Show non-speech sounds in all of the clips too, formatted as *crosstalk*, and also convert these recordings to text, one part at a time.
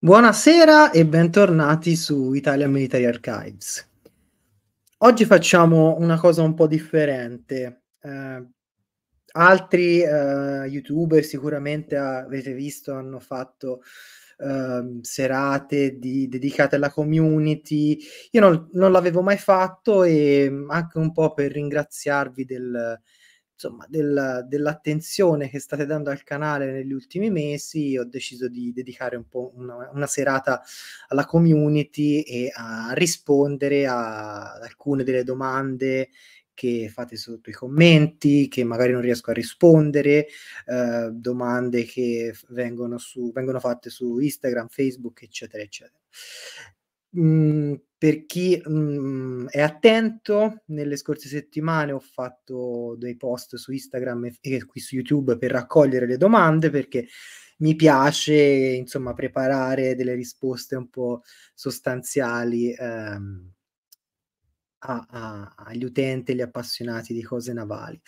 Buonasera e bentornati su Italian Military Archives. Oggi facciamo una cosa un po' differente. Ehm, altri, ehm, youtuber sicuramente avete visto hanno fatto, ehm, serate di dedicate alla community. Io non non l'avevo mai fatto, ehm, anche un po' per ringraziarvi del insomma del dell'attenzione che state dando al canale negli ultimi mesi, ho deciso di dedicare un po' una una serata alla community e a rispondere a ad alcune delle domande che fate sotto i commenti, che magari non riesco a rispondere, ehm, domande che vengono su vengono fatte su Instagram, Facebook, eccetera, eccetera. Mhmm, per chi, mhmm, è attento, nelle scorse settimane ho fatto dei post su Instagram e e qui su YouTube per raccogliere le domande, perché mi piace, insomma, preparare delle risposte un po' sostanziali, ehm a a agli utenti e gli appassionati di cose navali.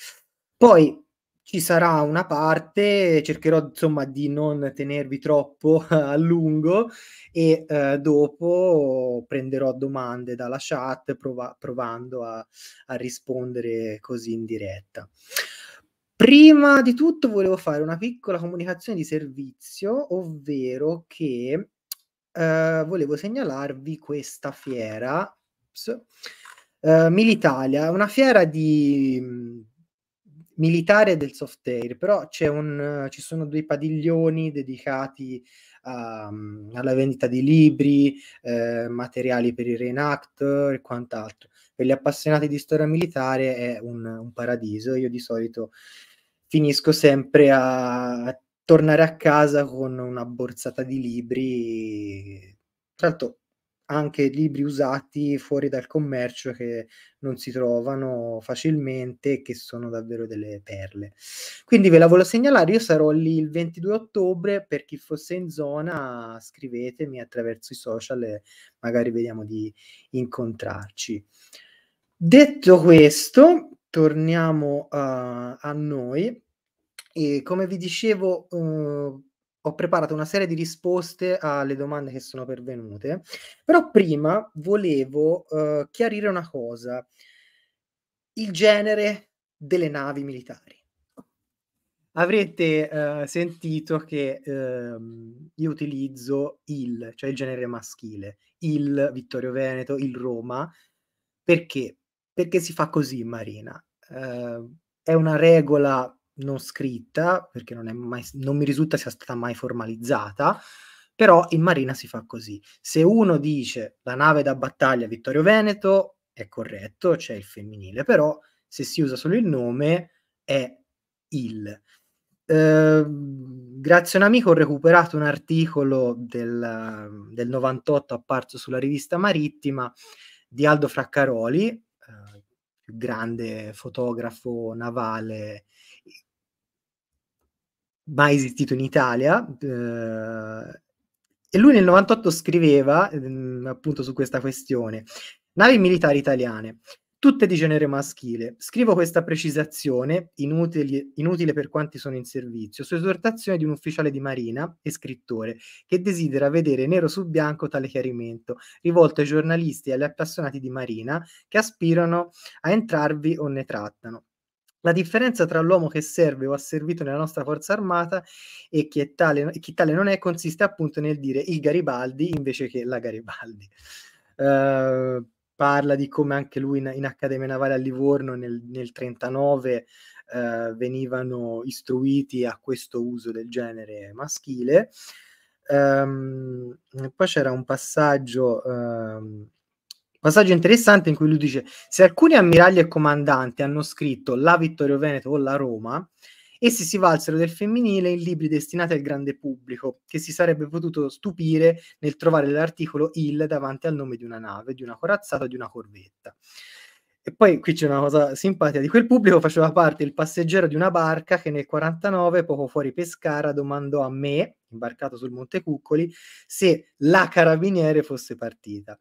Poi ci sarà una parte cercherò insomma di non tenervi troppo *laughs* a lungo e, ehm, dopo prenderò domande dalla chat prova provando a a rispondere così in diretta. Prima di tutto volevo fare una piccola comunicazione di servizio, ovvero che, ehm, volevo segnalarvi questa fiera, ops, ehm, Militalia, una fiera di, militare del soft air, però un ci sono 2 padiglioni dedicati a mhmm, alla vendita di libri, ehm, materiali per i reenactor e quant'altro. Per gli appassionati di storia militare è un un paradiso. Io di solito finisco sempre a tornare a casa con una borsata di libri, tra l'altro anche libri usati fuori dal commercio che non si trovano facilmente e che sono davvero delle perle. Quindi ve la volevo segnalare, io sarò lì il 22 ottobre, per chi fosse in zona scrivetemi attraverso i social e magari vediamo di incontrarci. Detto questo, torniamo a a noi e come vi dicevo, uhm, ho preparato una serie di risposte alle domande che sono pervenute, però prima volevo, uhm, chiarire una cosa. Il genere delle navi militari. Avrete, uhm, sentito che, uhm, io utilizzo "il", cioè il genere maschile, il Vittorio Veneto, il Roma, perché? Perché si fa così in marina. Ehm, è una regola non scritta, perché non mai non mi risulta sia stata mai formalizzata, però in marina si fa così. Se uno dice: "La nave da battaglia Vittorio Veneto", è corretto, c'è il femminile, però se si usa solo il nome è "il". Uhm, grazie a un amico ho recuperato un articolo del del '98 apparso sulla Rivista Marittima di Aldo Fraccaroli, più grande fotografo navale mai esistito in Italia, uhm, e lui nel '98 scriveva, mhmm, appunto su questa questione: "Navi militari italiane, tutte di genere maschile. Scrivo questa precisazione, inutili inutile per quanti sono in servizio, su esortazione di un ufficiale di marina e scrittore, che desidera vedere nero su bianco tale chiarimento, rivolto ai giornalisti e agli appassionati di marina che aspirano a entrarvi o ne trattano. La differenza tra l'uomo che serve o ha servito nella nostra forza armata e chi è tale chi tale non è, consiste appunto nel dire il Garibaldi invece che la Garibaldi". Uhm, parla di come anche lui in in Accademia Navale a Livorno nel nel '39, uhm, venivano istruiti a questo uso del genere maschile. E poi c'era un passaggio uhm, passaggio interessante in cui lui dice: "Se alcuni ammiragli e comandanti hanno scritto la Vittorio Veneto o la Roma, essi si valsero del femminile in libri destinati al grande pubblico, che si sarebbe potuto stupire nel trovare l'articolo il davanti al nome di una nave, di una corazzata di una corvetta". E poi qui c'è una cosa simpatica: "Di quel pubblico faceva parte il passeggero di una barca che nel '49, poco fuori Pescara, domandò a me, imbarcato sul Montecuccoli, se la carabiniere fosse partita.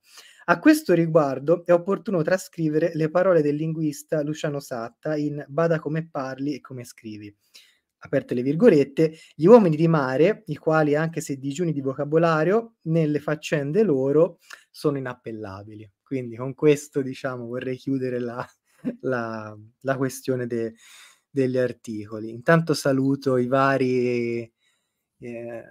A questo riguardo è opportuno trascrivere le parole del linguista Luciano Satta in "Bada come parli e come scrivi". aperte le virgolette, gli uomini di mare, i quali anche se digiuni di vocabolario, nelle faccende loro sono inappellabili. Quindi con questo, diciamo, vorrei chiudere la, la, la questione de, degli articoli. Intanto saluto i vari eh,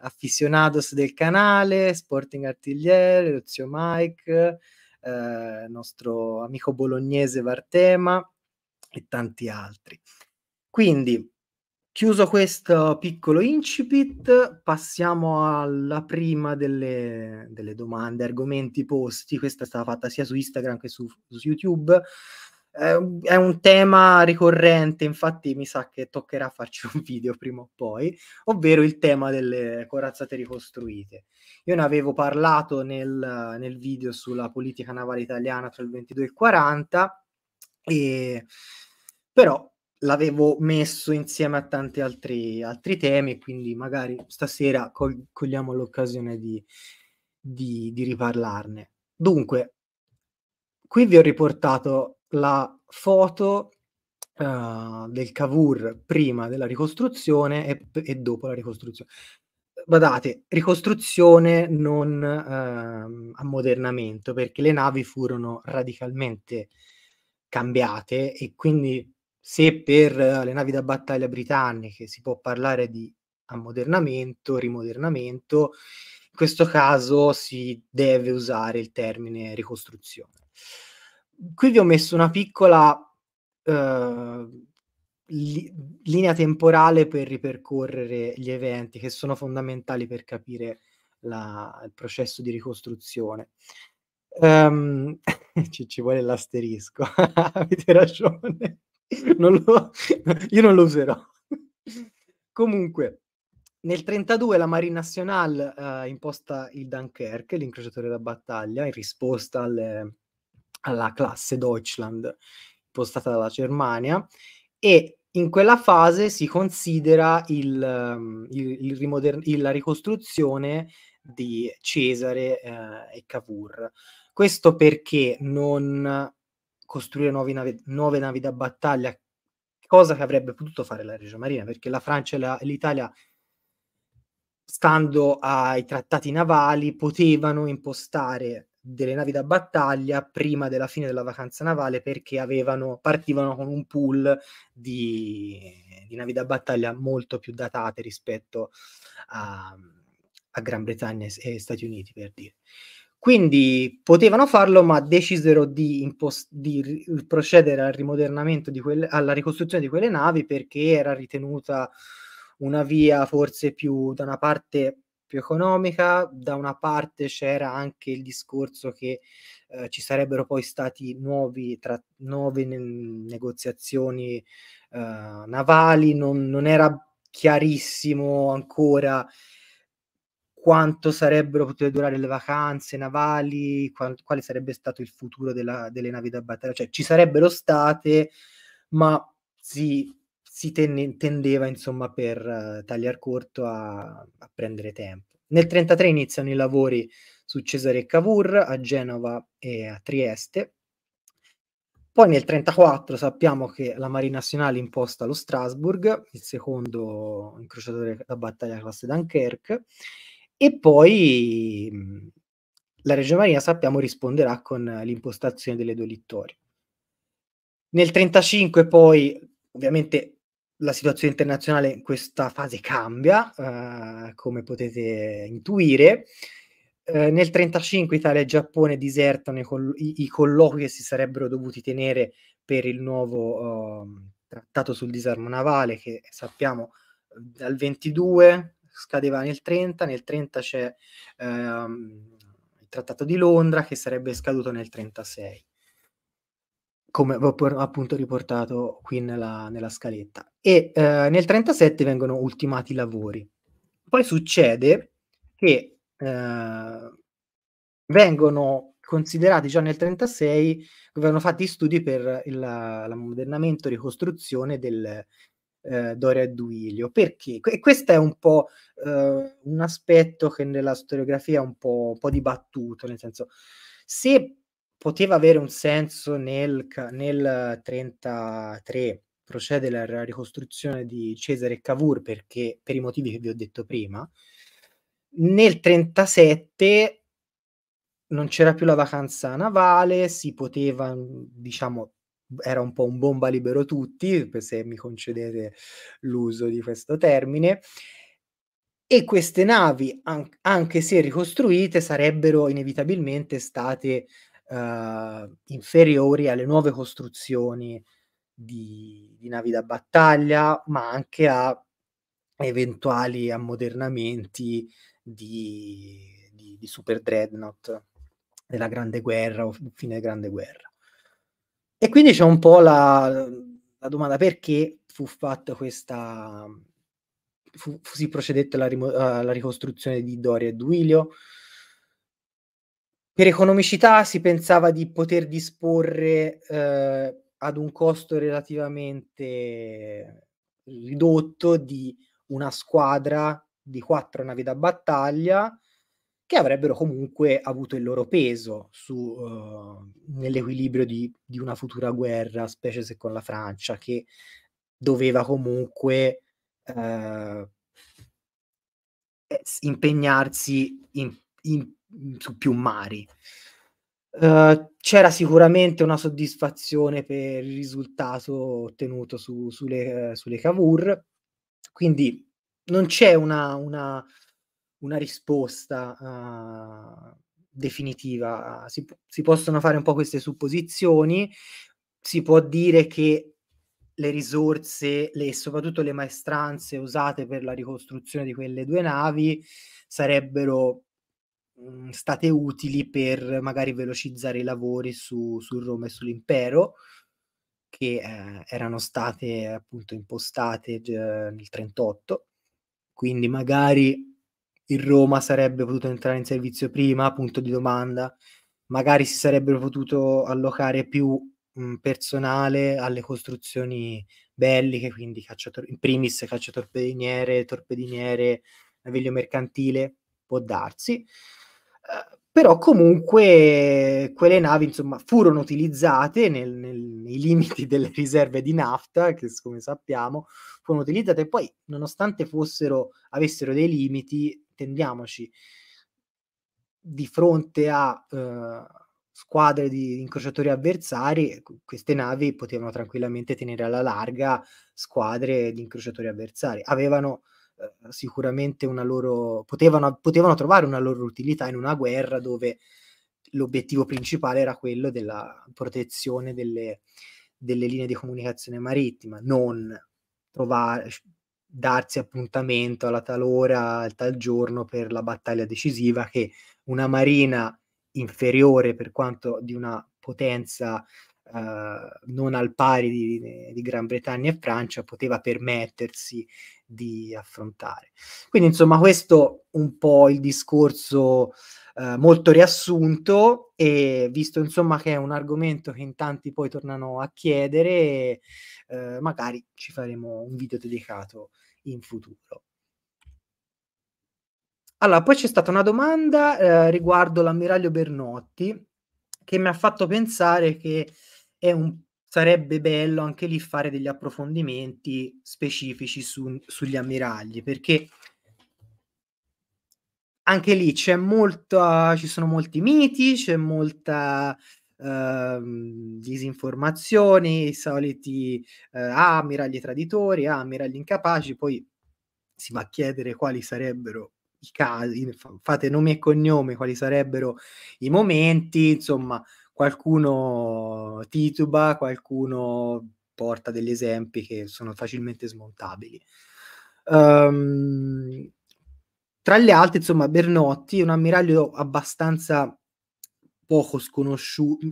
aficionados del canale, Sporting Artigliere, lo zio Mike, eh, nostro amico bolognese Vartema e tanti altri. Quindi, chiuso questo piccolo incipit, passiamo alla prima delle, delle domande, argomenti posti. Questa è stata fatta sia su Instagram che su, su YouTube è un tema ricorrente, infatti mi sa che toccherà farci *laughs* un video prima o poi, ovvero il tema delle corazzate ricostruite. Io ne avevo parlato nel, nel video sulla politica navale italiana tra il 22 e il 40, e, però l'avevo messo insieme a tanti altri, altri temi, quindi magari stasera col, cogliamo l'occasione di, di, di riparlarne. Dunque, qui vi ho riportato la foto uh, del Cavour prima della ricostruzione e, e, dopo la ricostruzione. Guardate, ricostruzione non uh, ammodernamento, perché le navi furono radicalmente cambiate e quindi se per uh, le navi da battaglia britanniche si può parlare di ammodernamento, rimodernamento, in questo caso si deve usare il termine ricostruzione qui vi ho messo una piccola uh, li- linea temporale per ripercorrere gli eventi che sono fondamentali per capire la, il processo di ricostruzione. Um, *laughs* ci, ci, vuole l'asterisco, *laughs* avete ragione. Non lo, io non lo userò. Comunque, nel 1932 la Marine Nationale uh, imposta il Dunkerque, l'incrociatore da battaglia, in risposta alle, alla classe Deutschland impostata dalla Germania e in quella fase si considera il, ehm, il, il rimoder- la ricostruzione di Cesare eh, e Cavour. Questo perché non costruire nuove navi, nuove navi da battaglia, cosa che avrebbe potuto fare la Regia Marina, perché la Francia e, la, l'Italia, stando ai trattati navali, potevano impostare delle navi da battaglia prima della fine della vacanza navale perché avevano, partivano con un pool di, di navi da battaglia molto più datate rispetto a, a Gran Bretagna e Stati Uniti per dire. Quindi potevano farlo, ma decisero di, impost- di procedere al rimodernamento di quelle, alla ricostruzione di quelle navi perché era ritenuta una via forse più da una parte più economica, da una parte c'era anche il discorso che eh, ci sarebbero poi stati nuovi tra, nuove ne- negoziazioni eh, navali, non, non era chiarissimo ancora quanto sarebbero potute durare le vacanze navali, qual, quale sarebbe stato il futuro della, delle navi da battaglia, cioè ci sarebbero state, ma si si tenne, tendeva insomma per uh, tagliar corto a, a, prendere tempo. Nel 1933 iniziano i lavori su Cesare Cavour a Genova e a Trieste. Poi nel 1934 sappiamo che la Marina Nazionale imposta lo Strasburg, il secondo incrociatore da battaglia classe Dunkerque, e poi la Reggio Marina sappiamo risponderà con l'impostazione delle due littorie. Nel 1935 poi ovviamente la situazione internazionale in questa fase cambia, uh, come potete intuire. Uh, nel 1935 Italia e Giappone disertano i, coll- i, colloqui che si sarebbero dovuti tenere per il nuovo uh, trattato sul disarmo navale, che sappiamo dal 22 scadeva nel 30, nel 30 c'è ehm, il trattato di Londra che sarebbe scaduto nel 36 come appunto riportato qui nella, nella scaletta. E eh, nel 37 vengono ultimati i lavori. Poi succede che eh, vengono considerati già nel 36, vengono fatti studi per il, l'ammodernamento e ricostruzione del eh, Doria Duilio. Perché? E questo è un po' eh, un aspetto che nella storiografia è un po', un po' dibattuto, nel senso, se poteva avere un senso nel, nel 33, procede la ricostruzione di Cesare Cavour perché per i motivi che vi ho detto prima. Nel 37 non c'era più la vacanza navale, si poteva, diciamo, era un po' un bomba libero tutti, se mi concedete l'uso di questo termine. E queste navi, an- anche se ricostruite, sarebbero inevitabilmente state uh, inferiori alle nuove costruzioni di, di navi da battaglia, ma anche a eventuali ammodernamenti di, di, di super dreadnought della Grande Guerra o fine Grande Guerra. E quindi c'è un po' la, la domanda perché fu fatta questa, fu, fu, si procedette alla, alla, ricostruzione di Doria e Duilio. Per economicità si pensava di poter disporre eh, ad un costo relativamente ridotto di una squadra di quattro navi da battaglia che avrebbero comunque avuto il loro peso su, uh, nell'equilibrio di, di, una futura guerra, specie se con la Francia, che doveva comunque uh, impegnarsi in, in, su più mari. Uh, c'era sicuramente una soddisfazione per il risultato ottenuto su, sulle, sulle Cavour, quindi non c'è una, una una risposta uh, definitiva. Si, si, possono fare un po' queste supposizioni, si può dire che le risorse e soprattutto le maestranze usate per la ricostruzione di quelle due navi sarebbero mh, mhmm, state utili per magari velocizzare i lavori su, su Roma e sull'impero che eh, erano state appunto impostate nel 38 quindi magari il Roma sarebbe potuto entrare in servizio prima, punto di domanda, magari si sarebbero potuto allocare più mh, personale alle costruzioni belliche, quindi cacciator- in primis cacciatorpediniere, torpediniere, naviglio mercantile, può darsi. Uh, però comunque quelle navi insomma furono utilizzate nel, nel, nei limiti delle riserve di nafta che come sappiamo furono utilizzate poi nonostante fossero avessero dei limiti intendiamoci, di fronte a uh, squadre di incrociatori avversari, queste navi potevano tranquillamente tenere alla larga squadre di incrociatori avversari. Avevano sicuramente una loro, potevano, potevano trovare una loro utilità in una guerra dove l'obiettivo principale era quello della protezione delle, delle linee di comunicazione marittima, non trovare, darsi appuntamento alla tal ora, al tal giorno per la battaglia decisiva che una marina inferiore per quanto di una potenza uh, non al pari di, di, Gran Bretagna e Francia poteva permettersi di affrontare. Quindi insomma questo un po' il discorso uh, molto riassunto e visto insomma che è un argomento che in tanti poi tornano a chiedere, uh, magari ci faremo un video dedicato in futuro. Allora, poi c'è stata una domanda eh, riguardo l'ammiraglio Bernotti che mi ha fatto pensare che un, sarebbe bello anche lì fare degli approfondimenti specifici su, sugli ammiragli perché anche lì c'è molta, ci sono molti miti, c'è molta uh, disinformazioni, i soliti uh, ah, ammiragli traditori, ah, ammiragli incapaci, poi si va a chiedere quali sarebbero i casi, fate nomi e cognome, quali sarebbero i momenti, insomma, qualcuno tituba, qualcuno porta degli esempi che sono facilmente smontabili. Um, tra gli altri, insomma, Bernotti è un ammiraglio abbastanza poco sconosciuto,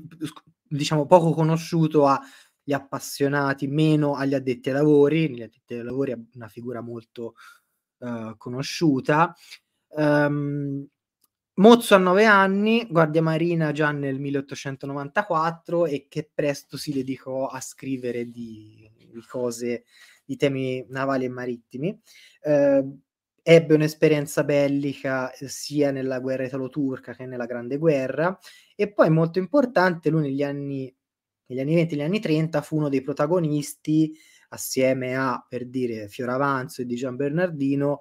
diciamo poco conosciuto agli appassionati, meno agli addetti ai lavori. Negli addetti ai lavori è una figura molto uh, conosciuta. Um, Mozzo ha nove anni, guardia marina già nel 1894 e che presto si dedicò a scrivere di, di cose, di temi navali e marittimi. Uh, ebbe un'esperienza bellica eh, sia nella guerra italo-turca che nella Grande Guerra e poi molto importante lui negli anni, negli anni 20 e negli anni 30 fu uno dei protagonisti assieme a, per dire, Fioravanzo e di Gian Bernardino,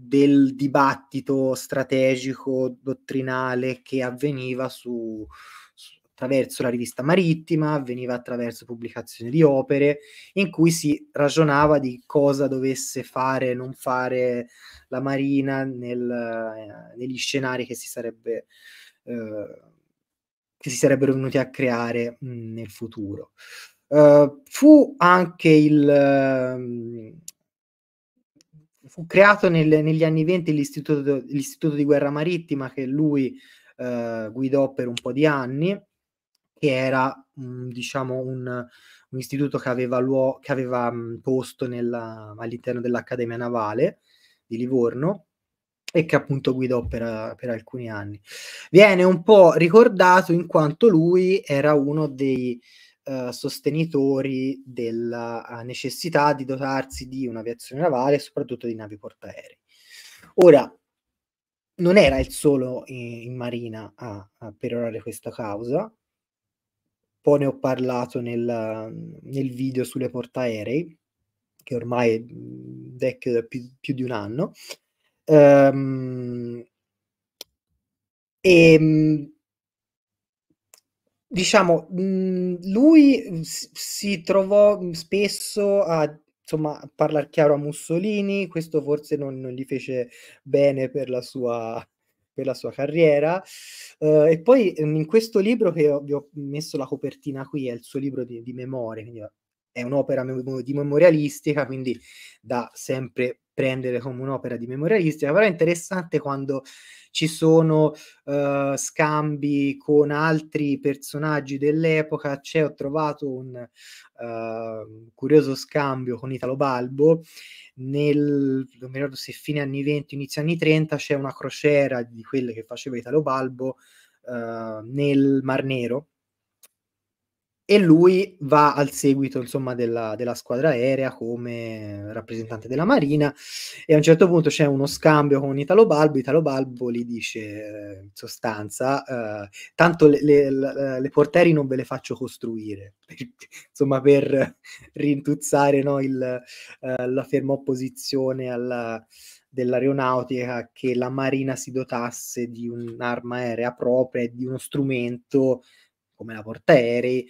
del dibattito strategico, dottrinale che avveniva su, su, attraverso la rivista marittima, avveniva attraverso pubblicazioni di opere, in cui si ragionava di cosa dovesse fare, non fare la Marina nel, eh, negli scenari che si sarebbe... Eh, che si sarebbero venuti a creare mh, nel futuro. Uh, fu anche il uh, fu creato nel, negli anni 20 l'istituto, l'istituto, di guerra marittima che lui uh, guidò per un po' di anni, che era diciamo un, un, istituto che aveva, luo- che aveva mh, posto nella, all'interno dell'Accademia Navale di Livorno e che appunto guidò per, per, alcuni anni. Viene un po' ricordato in quanto lui era uno dei uh, sostenitori della uh, necessità di dotarsi di un'aviazione navale e soprattutto di navi portaerei. Ora, non era il solo in, in marina a, a, perorare questa causa, poi ne ho parlato nel, nel video sulle portaerei, che ormai è vecchio da più, più di un anno, Um, e ehm, diciamo, mh, lui si trovò spesso a insomma a parlare chiaro a Mussolini, questo forse non, non gli fece bene per la sua, per la sua carriera. Uh, e poi in questo libro che ho, vi ho messo la copertina qui, è il suo libro di, di memorie, quindi è un'opera di memorialistica, quindi da sempre prendere come un'opera di memorialistica, però è interessante quando ci sono uh, scambi con altri personaggi dell'epoca. C'è, ho trovato un uh, curioso scambio con Italo Balbo. Nel, non mi ricordo se fine anni 20, inizio anni 30, c'è una crociera di quelle che faceva Italo Balbo uh, nel Mar Nero e lui va al seguito insomma della, della, squadra aerea come rappresentante della Marina e a un certo punto c'è uno scambio con Italo Balbo, Italo Balbo gli dice eh, in sostanza eh, tanto le, le, le, le, portieri non ve le faccio costruire *laughs* insomma per rintuzzare no, il, eh, la ferma opposizione alla, dell'aeronautica che la Marina si dotasse di un'arma aerea propria e di uno strumento come la portaerei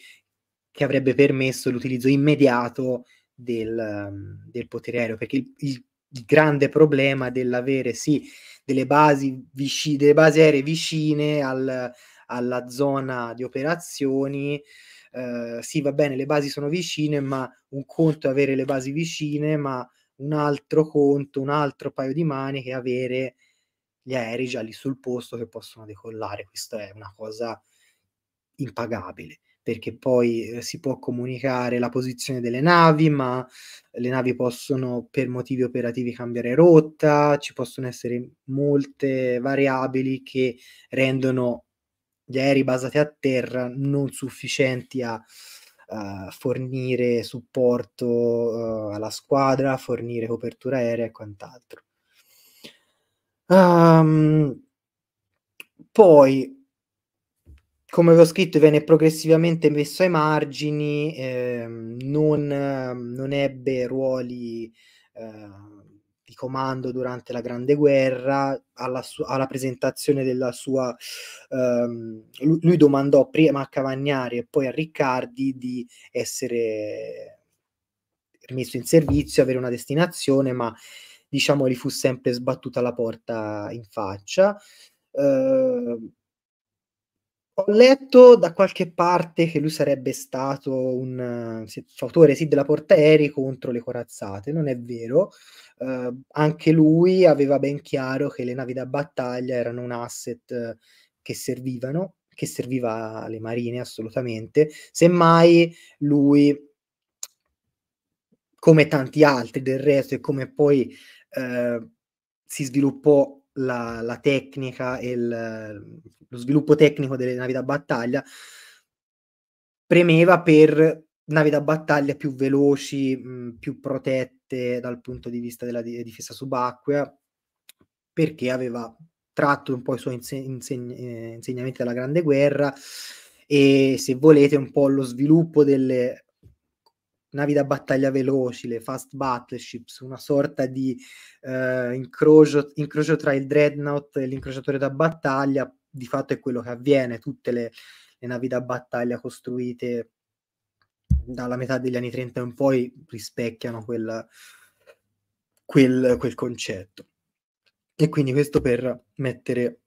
che avrebbe permesso l'utilizzo immediato del, del potere aereo, perché il, il, il, grande problema dell'avere sì delle basi, vici, delle basi aeree vicine al, alla zona di operazioni, eh, sì va bene, le basi sono vicine, ma un conto è avere le basi vicine, ma un altro conto, un altro paio di maniche avere gli aerei già lì sul posto che possono decollare. Questa è una cosa impagabile perché poi eh, si può comunicare la posizione delle navi, ma le navi possono per motivi operativi cambiare rotta, ci possono essere molte variabili che rendono gli aerei basati a terra non sufficienti a uh, fornire supporto uh, alla squadra, fornire copertura aerea e quant'altro. Um, poi come avevo scritto, venne progressivamente messo ai margini, ehm, non, non, ebbe ruoli eh, di comando durante la Grande Guerra. Alla, su- alla presentazione della sua, ehm, lui, domandò prima a Cavagnari e poi a Riccardi di essere messo in servizio, avere una destinazione, ma diciamo gli fu sempre sbattuta la porta in faccia. Eh, ho letto da qualche parte che lui sarebbe stato un fautore sì della portaerei contro le corazzate, non è vero. Uh, anche lui aveva ben chiaro che le navi da battaglia erano un asset che servivano, che serviva alle marine assolutamente. Semmai lui, come tanti altri del resto, e come poi uh, si sviluppò la, la tecnica e il, lo sviluppo tecnico delle navi da battaglia, premeva per navi da battaglia più veloci, mh, più protette dal punto di vista della difesa subacquea, perché aveva tratto un po' i suoi inseg- eh, insegnamenti dalla Grande Guerra e se volete un po' lo sviluppo delle navi da battaglia veloci, le fast battleships, una sorta di eh, incrocio, incrocio, tra il dreadnought e l'incrociatore da battaglia, di fatto è quello che avviene, tutte le, le navi da battaglia costruite dalla metà degli anni 30 in poi rispecchiano quel, quel, quel concetto. E quindi questo per mettere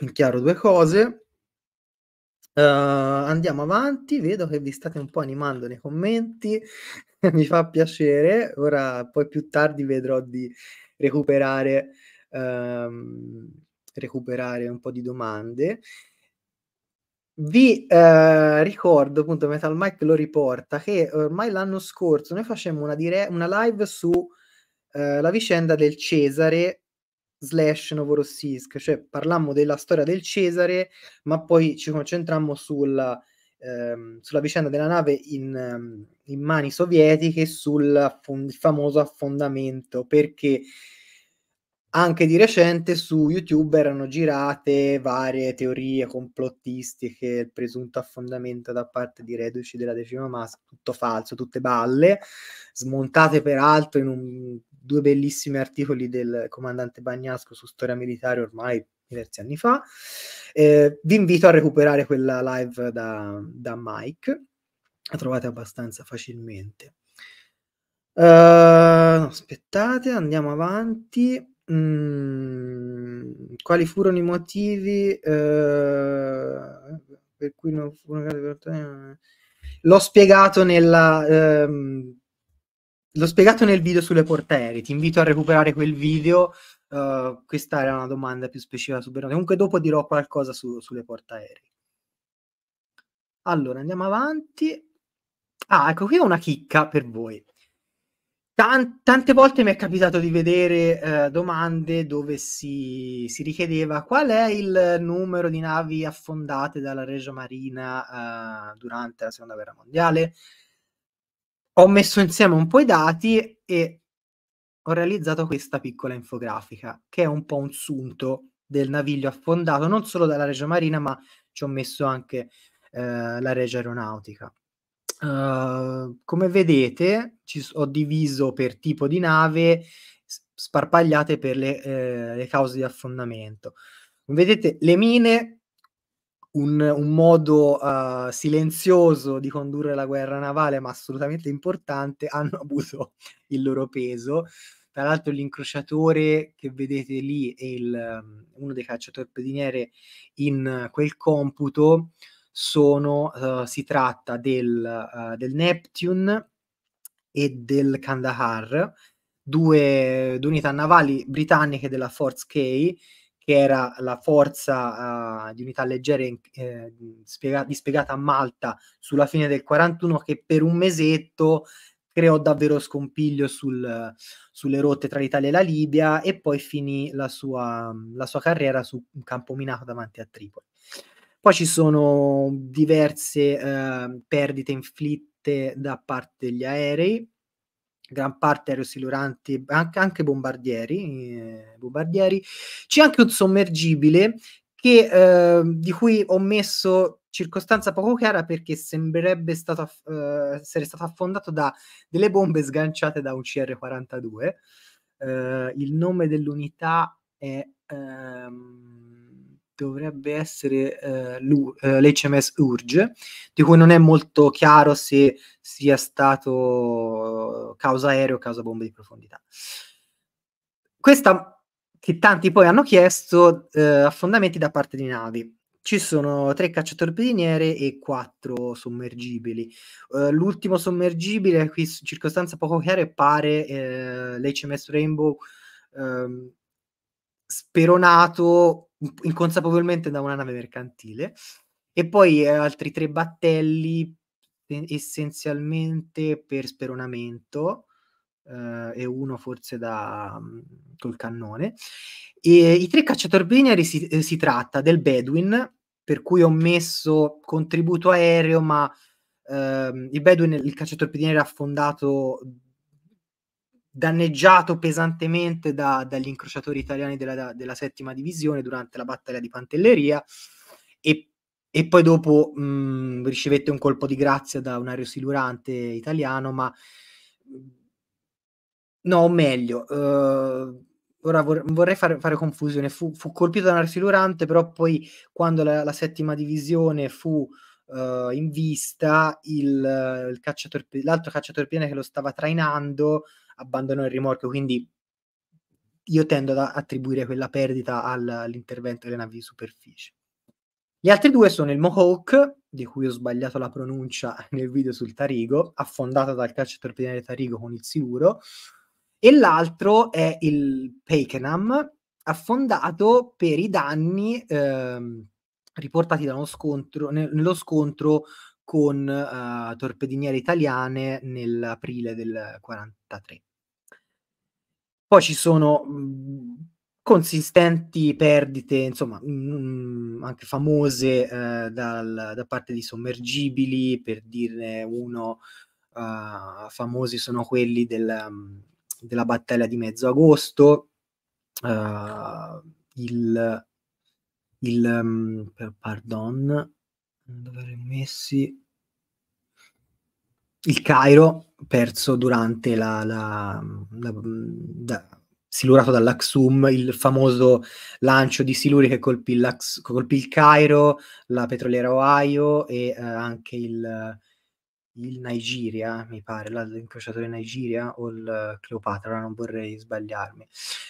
in chiaro due cose. Uh, andiamo avanti, vedo che vi state un po' animando nei commenti, *laughs* mi fa piacere. Ora, poi più tardi vedrò di recuperare, um, recuperare un po' di domande. Vi uh, ricordo, appunto, Metal Mike lo riporta, che ormai l'anno scorso noi facemmo una, dire- una live su uh, la vicenda del Cesare slash Novorossiysk, cioè parlammo della storia del Cesare, ma poi ci concentrammo sulla, ehm, sulla vicenda della nave in, in mani sovietiche, sul famoso affondamento, perché anche di recente su YouTube erano girate varie teorie complottistiche, il presunto affondamento da parte di reduci della decima massa, tutto falso, tutte balle, smontate peraltro in un, due bellissimi articoli del comandante Bagnasco su storia militare ormai diversi anni fa. Eh, vi invito a recuperare quella live da, da Mike, la trovate abbastanza facilmente. Uh, aspettate, andiamo avanti. Mhmm, quali furono i motivi, ehm, per cui non furono l'ho spiegato nella ehm, l'ho spiegato nel video sulle portaerei, ti invito a recuperare quel video, uhm, questa era una domanda più specifica su Bernardo. Comunque dopo dirò qualcosa su sulle portaerei. Allora andiamo avanti. Ah, ecco qui ho una chicca per voi. Tan- tante volte mi è capitato di vedere eh, domande dove si, si, richiedeva qual è il numero di navi affondate dalla Regia Marina eh, durante la Seconda Guerra Mondiale. Ho messo insieme un po' i dati e ho realizzato questa piccola infografica, che è un po' un sunto del naviglio affondato, non solo dalla Regia Marina, ma ci ho messo anche eh, la Regia Aeronautica. Uh, come vedete, ci, ho diviso per tipo di nave sparpagliate per le, eh, le cause di affondamento. Come vedete, le mine, un, un modo uh, silenzioso di condurre la guerra navale, ma assolutamente importante, *laughs* hanno avuto il loro peso. Tra l'altro, l'incrociatore che vedete lì è il, um, uno dei cacciatorpediniere in quel computo sono, uh, si tratta del, uh, del, Neptune e del Kandahar, due, due, unità navali britanniche della Force K, che era la forza uh, di unità leggere eh, spiega- dispiegata a Malta sulla fine del 41, che per un mesetto creò davvero scompiglio sul, sulle rotte tra l'Italia e la Libia e poi finì la sua, la sua carriera su un campo minato davanti a Tripoli. Poi ci sono diverse eh, perdite inflitte da parte degli aerei, gran parte aerosiluranti, anche, anche bombardieri, eh, bombardieri. C'è anche un sommergibile che, eh, di cui ho messo circostanza poco chiara perché sembrerebbe stato, uh, essere stato affondato da delle bombe sganciate da un CR-42. Uh, eh, il nome dell'unità è... Um, dovrebbe essere eh, eh, l'HMS Urge, di cui non è molto chiaro se sia stato causa aereo o causa bombe di profondità. Questa che tanti poi hanno chiesto eh, affondamenti da parte di navi. Ci sono tre cacciatorpediniere e quattro sommergibili. Uh, l'ultimo sommergibile, qui circostanza poco chiare, pare eh, l'HMS Rainbow ehm, speronato inconsapevolmente da una nave mercantile. E poi eh, altri tre battelli essenzialmente per speronamento eh, e uno forse da mm, col cannone. E i tre cacciatorpedinieri si, eh, si tratta del Bedouin per cui ho messo contributo aereo ma ehm, il Bedouin il cacciatorpediniere affondato danneggiato pesantemente da, dagli incrociatori italiani della, della, settima divisione durante la battaglia di Pantelleria e e poi dopo, mhmm, ricevette un colpo di grazia da un aerosilurante italiano, ma no, o meglio, uhm, ora vor vorrei fare fare confusione, fu fu colpito da un aerosilurante, però poi quando la la settima divisione fu, uhm, in vista, il il cacciatorpe l'altro cacciatorpediniere che lo stava trainando abbandonò il rimorchio, quindi io tendo ad attribuire quella perdita al all'intervento delle navi di superficie. Gli altri 2 sono il Mohawk, di cui ho sbagliato la pronuncia *laughs* nel video sul Tarigo, affondato dal cacciatorpediniere Tarigo con il siluro, e l'altro è il Pakenham, affondato per i danni, ehm, riportati scontro ne nello scontro con, uhm, torpediniere italiane nell'aprile del '43. Poi ci sono, mhmm, consistenti perdite, insomma, mhmm, anche famose, ehm, dal da parte di sommergibili, per dirne uno, uhm, famosi sono quelli del mhmm, della battaglia di mezzo agosto, il il p pardon, dove messi? Il Cairo, perso durante la la la da silurato dall'Aksum, il famoso lancio di siluri che colpì colpì il Cairo, la petroliera Ohio e, ehm, anche il il Nigeria, mi pare, l'incrociatore Nigeria o il Cleopatra, non vorrei sbagliarmi.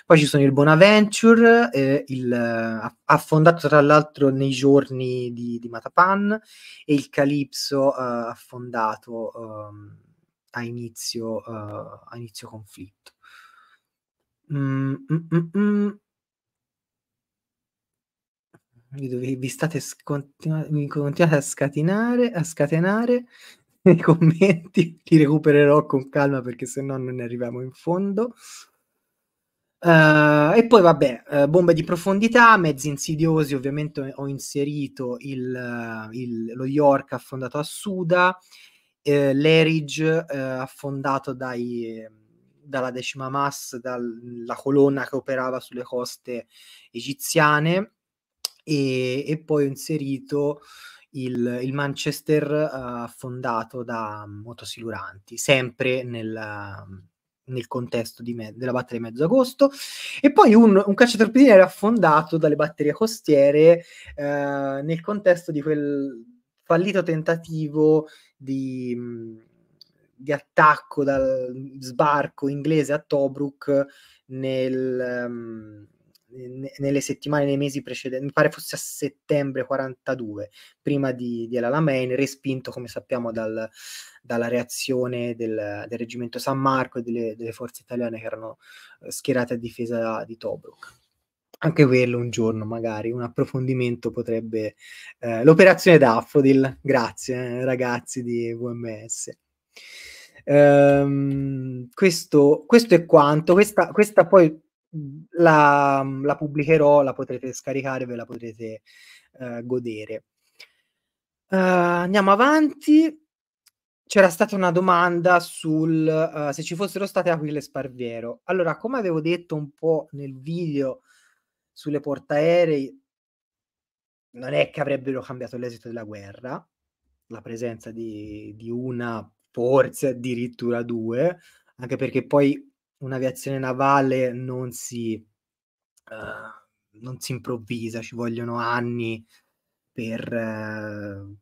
Poi ci sono il Bonaventure, ehm, il a affondato tra l'altro nei giorni di di Matapan e il Calypso, uhm, affondato, uhm, a inizio uhm, a inizio conflitto. Mh, mh, mh, mh. Vi state scontinua mi continuate a scatenare a scatenare *laughs* nei commenti, li recupererò con calma perché se no non ne arriviamo in fondo. Uhm, e poi vabbè, uhm, bombe di profondità, mezzi insidiosi, ovviamente ho inserito il il lo York affondato a Suda, ehm, l'Erige, uhm, affondato dai dalla decima MAS, dalla colonna che operava sulle coste egiziane, e e poi ho inserito il il Manchester, uhm, affondato da motosiluranti, sempre nel nel contesto me della battaglia di mezzo agosto. E poi un un cacciatorpediniere affondato dalle batterie costiere, uhm, nel contesto di quel fallito tentativo di di attacco dal sbarco inglese a Tobruk nel ne nelle settimane, nei mesi preceden mi pare fosse a settembre '42, prima di di El Alamein, respinto come sappiamo dal dalla reazione del del reggimento San Marco e delle delle forze italiane che erano, uhm, schierate a difesa di Tobruk. Anche quello un giorno magari, un approfondimento potrebbe ehm, l'operazione Daffodil, grazie ragazzi di WMS. Uhm, questo questo è quanto. Questa questa poi, la la pubblicherò, la potrete scaricare, ve la potrete, uhm, godere. Uhm, andiamo avanti. C'era stata una domanda sul, uhm, se ci fossero state Aquila e Sparviero. Allora, come avevo detto un po' nel video sulle portaerei non è che avrebbero cambiato l'esito della guerra, la presenza di di una, forse addirittura 2, anche perché poi un'aviazione navale non si uhm, non si improvvisa, ci vogliono anni per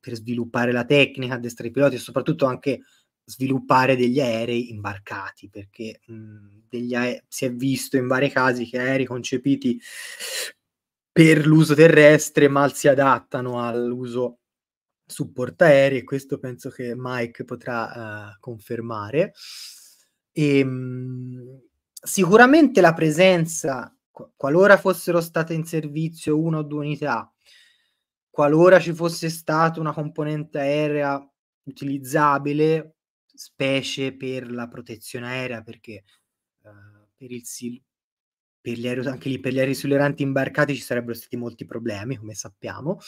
per sviluppare la tecnica, addestrare i piloti e soprattutto anche sviluppare degli aerei imbarcati, perché, mhmm, degli ae si è visto in vari casi che aerei concepiti per l'uso terrestre mal si adattano all'uso su portaerei e questo penso che Mike potrà, uhm, confermare. Ehm, sicuramente la presenza, qua qualora fossero state in servizio 1 o 2 unità, qualora ci fosse stata una componente aerea utilizzabile, specie per la protezione aerea, perché, uhm, per il sil per gli aereo anche lì, per gli aerosiluranti imbarcati ci sarebbero stati molti problemi, come sappiamo.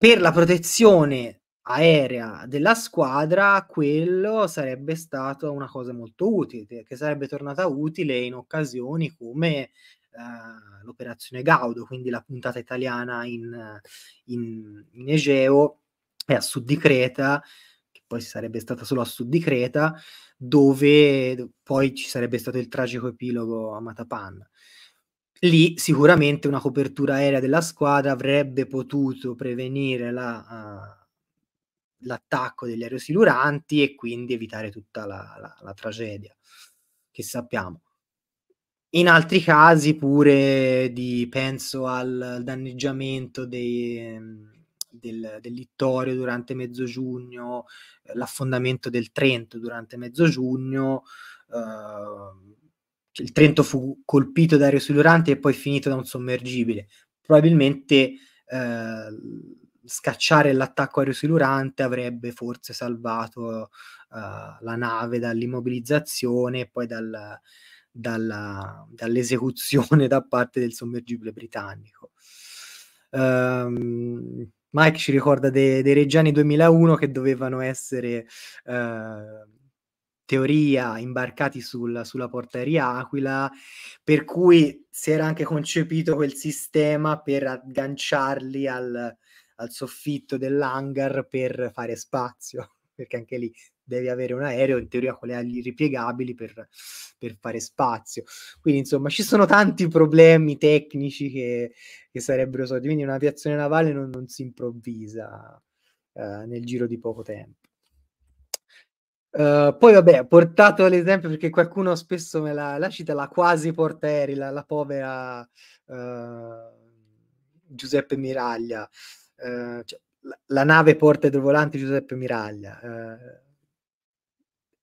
Per la protezione aerea della squadra, quello sarebbe stato una cosa molto utile, che sarebbe tornata utile in occasioni come, uh, l'operazione Gaudo, quindi la puntata italiana in, in, in Egeo e a sud di Creta, che poi sarebbe stata solo a sud di Creta, dove poi ci sarebbe stato il tragico epilogo a Matapan. Lì sicuramente una copertura aerea della squadra avrebbe potuto prevenire la, uh, l'attacco degli aerosiluranti e quindi evitare tutta la, la, la tragedia che sappiamo. In altri casi pure di, penso al danneggiamento dei, del, del, Littorio durante mezzo giugno, l'affondamento del Trento durante mezzo giugno, eh, il Trento fu colpito da aerosiluranti e poi finito da un sommergibile. Probabilmente eh, scacciare l'attacco aerosilurante avrebbe forse salvato uh, la nave dall'immobilizzazione e poi dal, dalla, dall'esecuzione da parte del sommergibile britannico. Um, Mike ci ricorda dei, Reggiani 2001 che dovevano essere uh, teoria imbarcati sul, sulla portaeria Aquila, per cui si era anche concepito quel sistema per agganciarli al, al soffitto dell'hangar per fare spazio, *laughs* perché anche lì devi avere un aereo in teoria con le ali ripiegabili per, per fare spazio. Quindi insomma ci sono tanti problemi tecnici che, che sarebbero sorti, quindi un'aviazione navale non, non si improvvisa uh, nel giro di poco tempo. Uh, poi vabbè, ho portato l'esempio perché qualcuno spesso me la, la cita, la quasi portaerei, la, la povera uh, Giuseppe Miraglia. Eh, cioè, la, nave porta idrovolante Giuseppe Miraglia. Eh,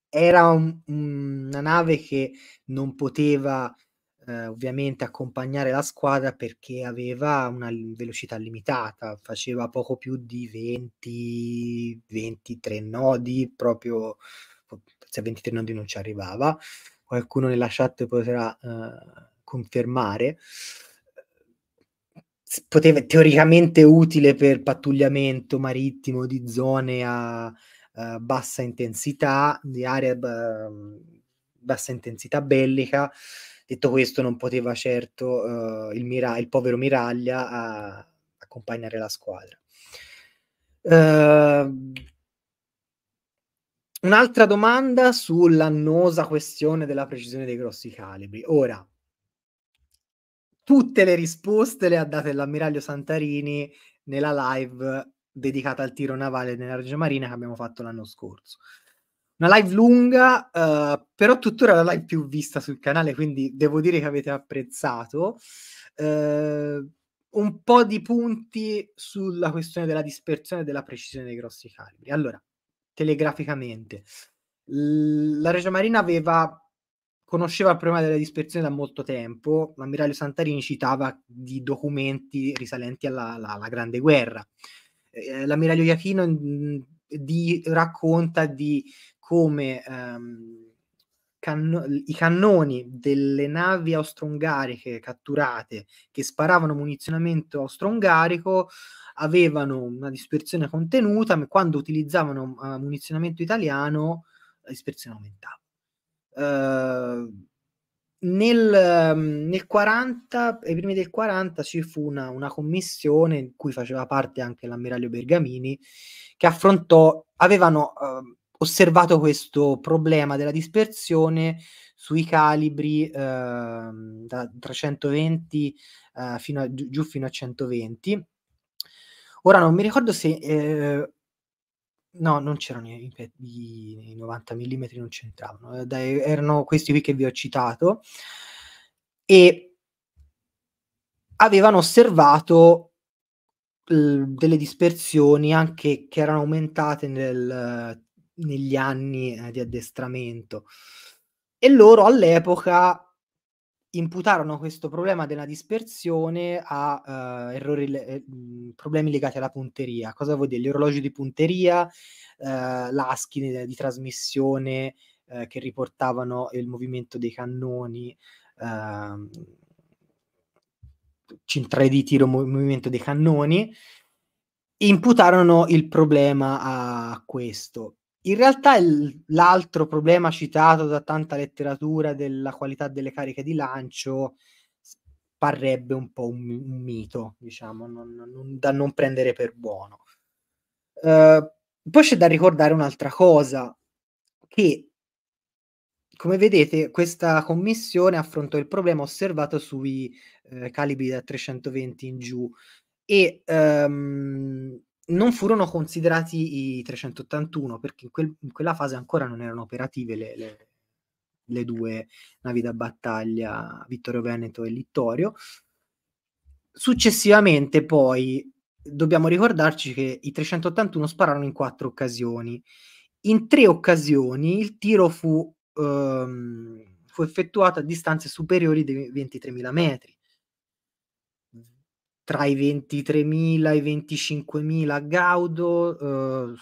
era un, una nave che non poteva eh, ovviamente accompagnare la squadra perché aveva una velocità limitata, faceva poco più di 20, 23 nodi, proprio se a 23 nodi non ci arrivava. Qualcuno nella chat potrà eh, confermare poteva teoricamente utile per pattugliamento marittimo di zone a, a bassa intensità, di aree a bassa intensità bellica. Detto questo, non poteva certo uh, il, Mira- il, povero Miraglia a accompagnare la squadra. Uh, un'altra domanda sull'annosa questione della precisione dei grossi calibri. Ora, tutte le risposte le ha date l'ammiraglio Santarini nella live dedicata al tiro navale nella Regia Marina che abbiamo fatto l'anno scorso. Una live lunga, uh, però tuttora la live più vista sul canale, quindi devo dire che avete apprezzato. Uh, un po' di punti sulla questione della dispersione e della precisione dei grossi calibri. Allora, telegraficamente, l- la Regia Marina aveva conosceva il problema della dispersione da molto tempo. L'ammiraglio Santarini citava di documenti risalenti alla, alla, alla Grande Guerra. Eh, l'ammiraglio Iachino mm, di, racconta di come ehm, canno- i cannoni delle navi austro-ungariche catturate che sparavano munizionamento austro-ungarico avevano una dispersione contenuta, ma quando utilizzavano uh, munizionamento italiano la dispersione aumentava. Ehm, nel, mhmm, nel 40, ai primi del 40 ci fu una, una commissione in cui faceva parte anche l'ammiraglio Bergamini che affrontò, avevano uh, osservato questo problema della dispersione sui calibri uh, da 320 uh, fino a, giù, fino a 120. Ora non mi ricordo se eh, No, non c'erano i, i, i 90 mm, non c'entravano, eh, dai, erano questi qui che vi ho citato e avevano osservato l- delle dispersioni anche che erano aumentate nel, negli anni eh, di addestramento. E loro all'epoca imputarono questo problema della dispersione a uh, errori, eh, problemi legati alla punteria. Cosa vuol dire? Gli orologi di punteria, uh, l'ASCII di, di trasmissione uh, che riportavano il movimento dei cannoni, uh, centrale di tiro, mov- movimento dei cannoni, imputarono il problema a questo. In realtà il, l'altro problema citato da tanta letteratura della qualità delle cariche di lancio parrebbe un po' un, un mito, diciamo, non, non, da non prendere per buono. Uh, poi c'è da ricordare un'altra cosa, che come vedete questa commissione affrontò il problema osservato sui eh, calibri da 320 in giù e um, non furono considerati i 381 perché in, quel, in, quella fase ancora non erano operative le, le, le due navi da battaglia Vittorio Veneto e Littorio. Successivamente poi dobbiamo ricordarci che i 381 spararono in quattro occasioni. In tre occasioni il tiro fu, um, fu effettuato a distanze superiori dei 23.000 metri tra i 23.000 e i 25.000 a Gaudo, eh,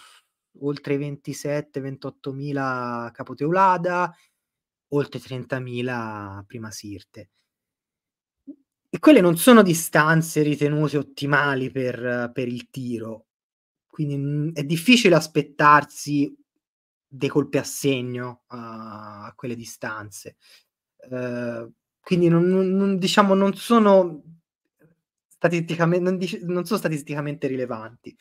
oltre i 27-28.000 Capoteulada, oltre 30.000 a Prima Sirte. E quelle non sono distanze ritenute ottimali per, per il tiro, quindi mh, è difficile aspettarsi dei colpi a segno a, a quelle distanze. Uh, quindi non, non, diciamo, non sono statisticamente, non, dice, non sono statisticamente rilevanti.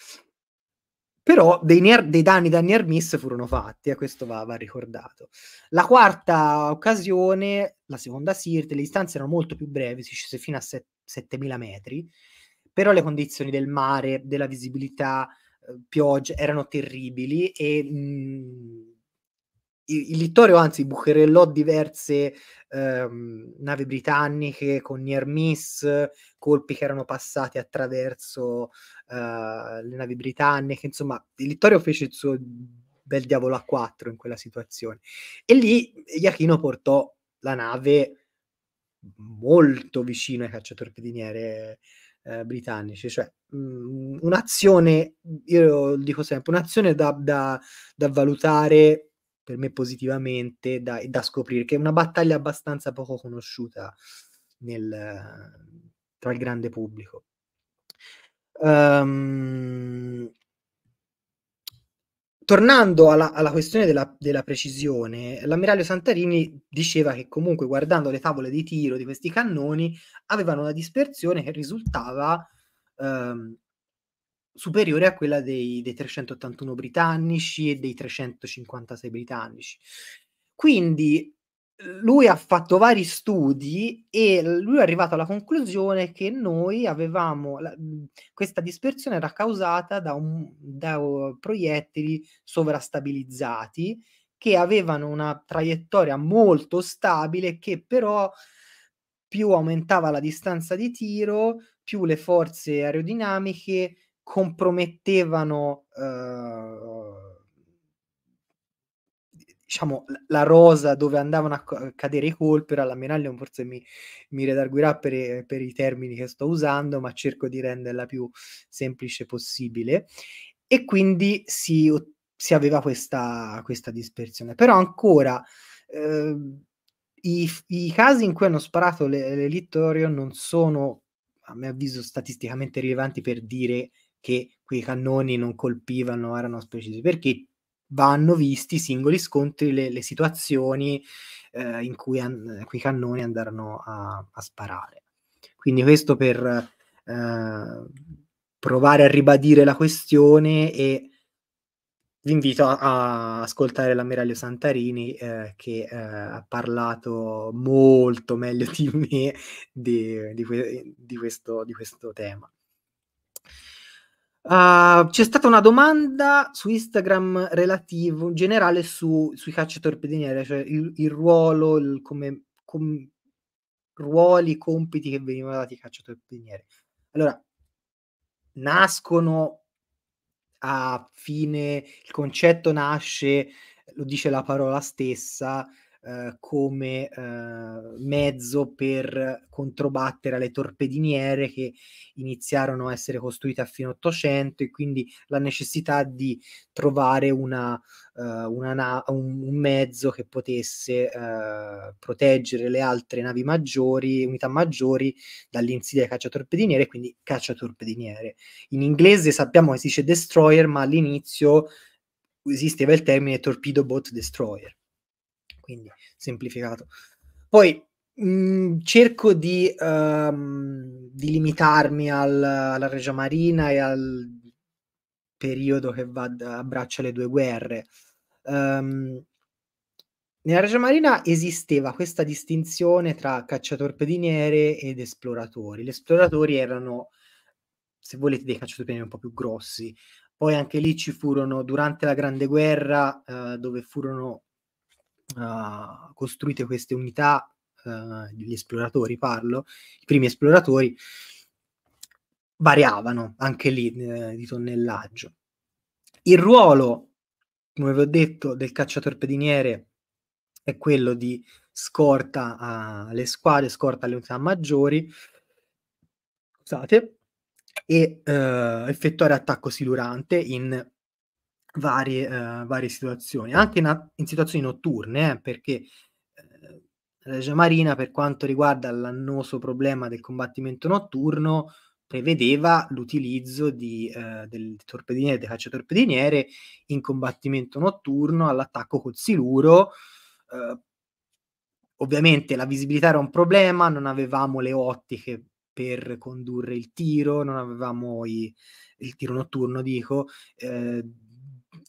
Però dei, near, dei danni da near miss furono fatti, e questo va, va, ricordato. La quarta occasione, la seconda Sirte, le distanze erano molto più brevi, si scese fino a set, 7000 metri, però le condizioni del mare, della visibilità, eh, pioggia erano terribili e mh, mm, il Littorio anzi bucherellò diverse ehm, navi britanniche con near miss, colpi che erano passati attraverso uh, le navi britanniche, insomma il Littorio fece il suo bel diavolo a quattro in quella situazione. E lì Iachino portò la nave molto vicino ai cacciatorpediniere eh, britannici, cioè mh, mm, un'azione, io dico sempre, un'azione da, da, da valutare per me positivamente da, da scoprire, che è una battaglia abbastanza poco conosciuta nel, tra il grande pubblico. Um, tornando alla, alla questione della, della, precisione, l'ammiraglio Santarini diceva che comunque guardando le tavole di tiro di questi cannoni avevano una dispersione che risultava um, superiore a quella dei, dei 381 britannici e dei 356 britannici. Quindi lui ha fatto vari studi e lui è arrivato alla conclusione che noi avevamo la, questa dispersione era causata da, un, da proiettili sovrastabilizzati che avevano una traiettoria molto stabile che però più aumentava la distanza di tiro, più le forze aerodinamiche compromettevano uh, diciamo la rosa dove andavano a cadere i colpi ora l'ammiraglio forse mi, mi redarguirà per, per, i termini che sto usando ma cerco di renderla più semplice possibile. E quindi si, si aveva questa, questa dispersione. Però ancora eh, i, i, casi in cui hanno sparato le, le non sono a mio avviso statisticamente rilevanti per dire che quei cannoni non colpivano, erano precisi, perché vanno visti i singoli scontri, le, le situazioni eh, in cui an- quei cannoni andarono a, a, sparare. Quindi questo per eh, provare a ribadire la questione e vi invito a, a ascoltare l'ammiraglio Santarini eh, che eh, ha parlato molto meglio di me di, di, que- di, questo, di questo tema. Uh, c'è stata una domanda su Instagram relativo in generale su, sui cacciatorpediniere, cioè il, il ruolo, il, come, com, ruoli, compiti che venivano dati ai cacciatorpediniere. Allora, nascono a fine, il concetto nasce, lo dice la parola stessa, eh, come eh, mezzo per controbattere alle torpediniere che iniziarono a essere costruite a fine Ottocento e quindi la necessità di trovare una, uh, una na- un, un, mezzo che potesse uh, proteggere le altre navi maggiori, unità maggiori dall'insidia cacciatorpediniere, quindi cacciatorpediniere. In inglese sappiamo che si dice destroyer, ma all'inizio esisteva il termine torpedo boat destroyer quindi semplificato. Poi Mhmm, cerco di uhm, di limitarmi al alla Regia Marina e al periodo che va abbraccia le 2 guerre. Uhm nella Regia Marina esisteva questa distinzione tra cacciatorpediniere ed esploratori. Gli esploratori erano, se volete, dei cacciatorpediniere un po' più grossi. Poi anche lì ci furono durante la Grande Guerra, uhm, dove furono, uhm, costruite queste unità, uhm, gli esploratori parlo, i primi esploratori variavano anche lì, ehm, di tonnellaggio. Il ruolo, come vi ho detto, del cacciatorpediniere è quello di scorta alle squadre, scorta alle unità maggiori scusate, e, uhm, effettuare attacco silurante in varie uhm, varie situazioni, anche in a in situazioni notturne eh, perché, la Regia Marina, per quanto riguarda l'annoso problema del combattimento notturno, prevedeva l'utilizzo di uhm, del torpediniere, dei cacciatorpediniere in combattimento notturno all'attacco col siluro, uhm ovviamente la visibilità era un problema, non avevamo le ottiche per condurre il tiro, non avevamo i il tiro notturno dico, ehm,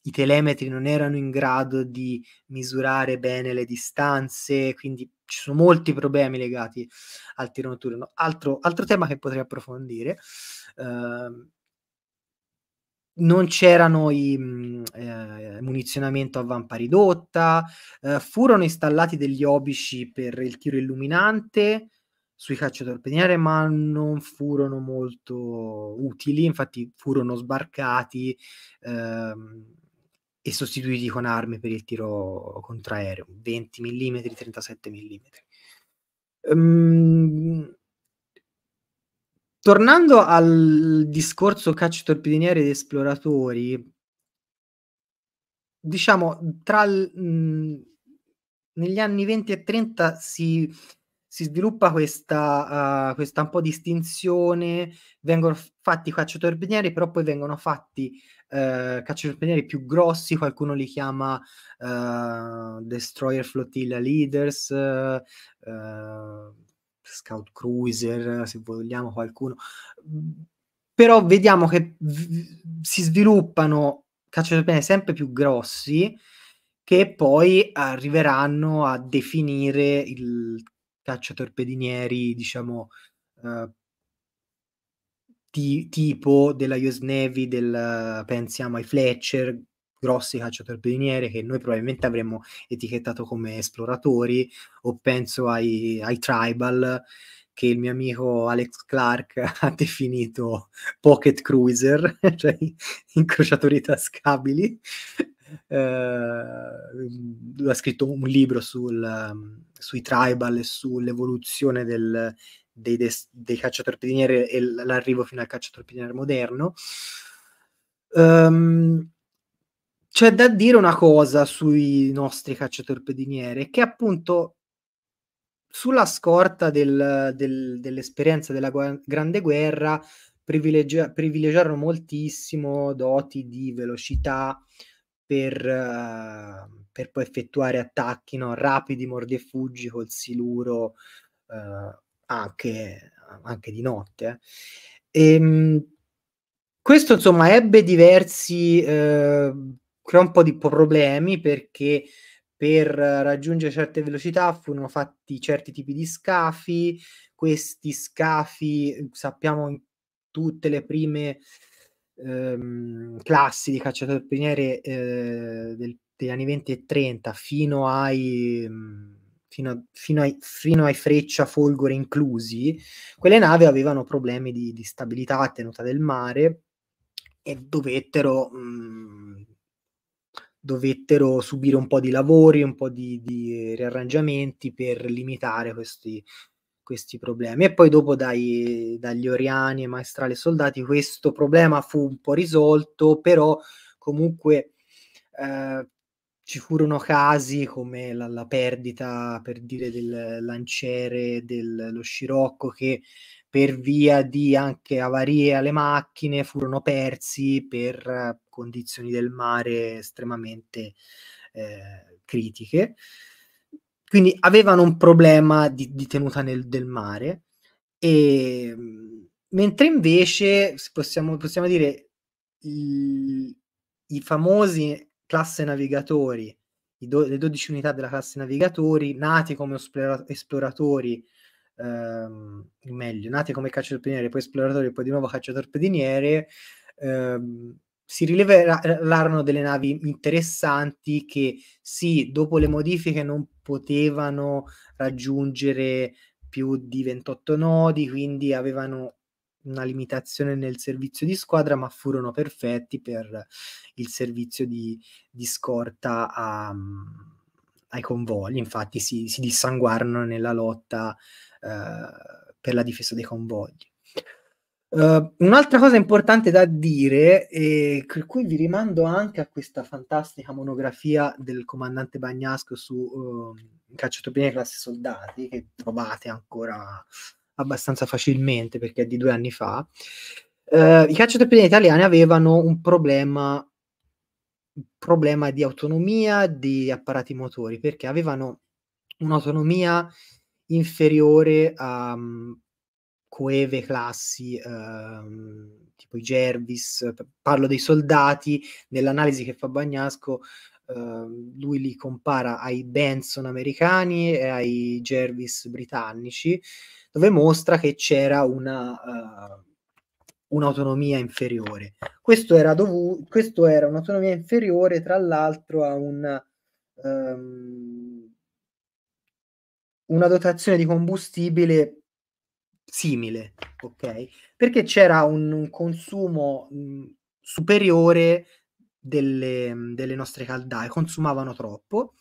i telemetri non erano in grado di misurare bene le distanze, quindi ci sono molti problemi legati al tiro notturno. Altro altro tema che potrei approfondire, uhm non c'erano i mhmm, ehm, munizionamento a vampa ridotta, uhm, furono installati degli obici per il tiro illuminante sui cacciatorpediniere, ma non furono molto utili, infatti furono sbarcati, uhm, e sostituiti con armi per il tiro contraereo, 20 millimetri, 37 millimetri. Uhm tornando al discorso cacciatorpediniere ed esploratori diciamo, tra l mhmm, negli anni '20 e '30 si si sviluppa questa uhm, questa un po' distinzione, vengono fatti cacciatorpediniere, però poi vengono fatti, uhm, cacciatorpediniere più grossi, qualcuno li chiama, uhm, destroyer flotilla leaders, uhm, scout cruiser, se vogliamo qualcuno. Però vediamo che v si sviluppano cacciatorpediniere sempre più grossi, che poi arriveranno a definire il cacciatorpedinieri diciamo, uhm ti tipo della US Navy, del pensiamo ai Fletcher, grossi cacciatorpediniere che noi probabilmente avremmo etichettato come esploratori, o penso ai ai Tribal che il mio amico Alex Clark *laughs* ha definito pocket cruiser, *laughs* cioè incrociatori tascabili. Lui ha scritto un libro sul sui Tribal e sull'evoluzione del dei des dei cacciatorpediniere e l l'arrivo fino al cacciatorpediniere moderno. Uhm, c'è da dire una cosa sui nostri cacciatorpediniere, che appunto sulla scorta del del dell'esperienza della gua Grande Guerra, privilegia privilegiarono moltissimo doti di velocità per per poi effettuare attacchi, no, rapidi mordi e fuggi col siluro, uhm, anche anche di notte eh. Ehm, questo insomma ebbe diversi uhm, creò un po' di problemi perché per raggiungere certe velocità furono fatti certi tipi di scafi, questi scafi sappiamo in tutte le prime, uhm, classi di cacciatorpediniere, uhm, del degli anni '20 e '30 fino ai mhmm, fino a fino ai fino ai Freccia, Folgore inclusi, quelle navi avevano problemi di di stabilità, tenuta del mare e dovettero mhmm, dovettero subire un po' di lavori, un po' di di riarrangiamenti per limitare questi questi problemi. E poi dopo dai dagli Oriani ai Maestrale e Soldati questo problema fu un po' risolto, però comunque, uhm, ci furono casi come la la perdita, per dire, del lanciere dello Scirocco che per via di anche avarie alle macchine furono persi per condizioni del mare estremamente, ehm, critiche. quindi avevano un problema di di tenuta nel del mare, ehm, mentre invece possiamo possiamo dire i i famosi classe navigatori, do le 12 unità della classe navigatori, nati come esplora esploratori, ehm, meglio, nati come cacciatorpediniere, poi esploratori poi di nuovo cacciatorpediniere, ehm, si rilevera rarono delle navi interessanti che sì, dopo le modifiche non potevano raggiungere più di 28 nodi, quindi avevano una limitazione nel servizio di squadra, ma furono perfetti per il servizio di di scorta a ai convogli. Infatti si si dissanguarono nella lotta, ehm, per la difesa dei convogli. Uhm, un'altra cosa importante da dire, e per cui vi rimando anche a questa fantastica monografia del comandante Bagnasco su, uhm, cacciatorpediniere classe soldati, che trovate ancora abbastanza facilmente perché è di 2 anni fa. Uhm, i cacciatorpediniere italiani avevano un problema un problema di autonomia di apparati motori, perché avevano un'autonomia inferiore a, mhmm, coeve classi, uhm, tipo i Jervis, p parlo dei soldati, nell'analisi che fa Bagnasco, uhm, lui li compara ai Benson americani e ai Jervis britannici, dove mostra che c'era una uhm, un'autonomia inferiore. Questo era dovu questo era un'autonomia inferiore tra l'altro a un uhm una dotazione di combustibile simile, okay, perché c'era un un consumo, mhmm, superiore delle delle nostre caldaie, consumavano troppo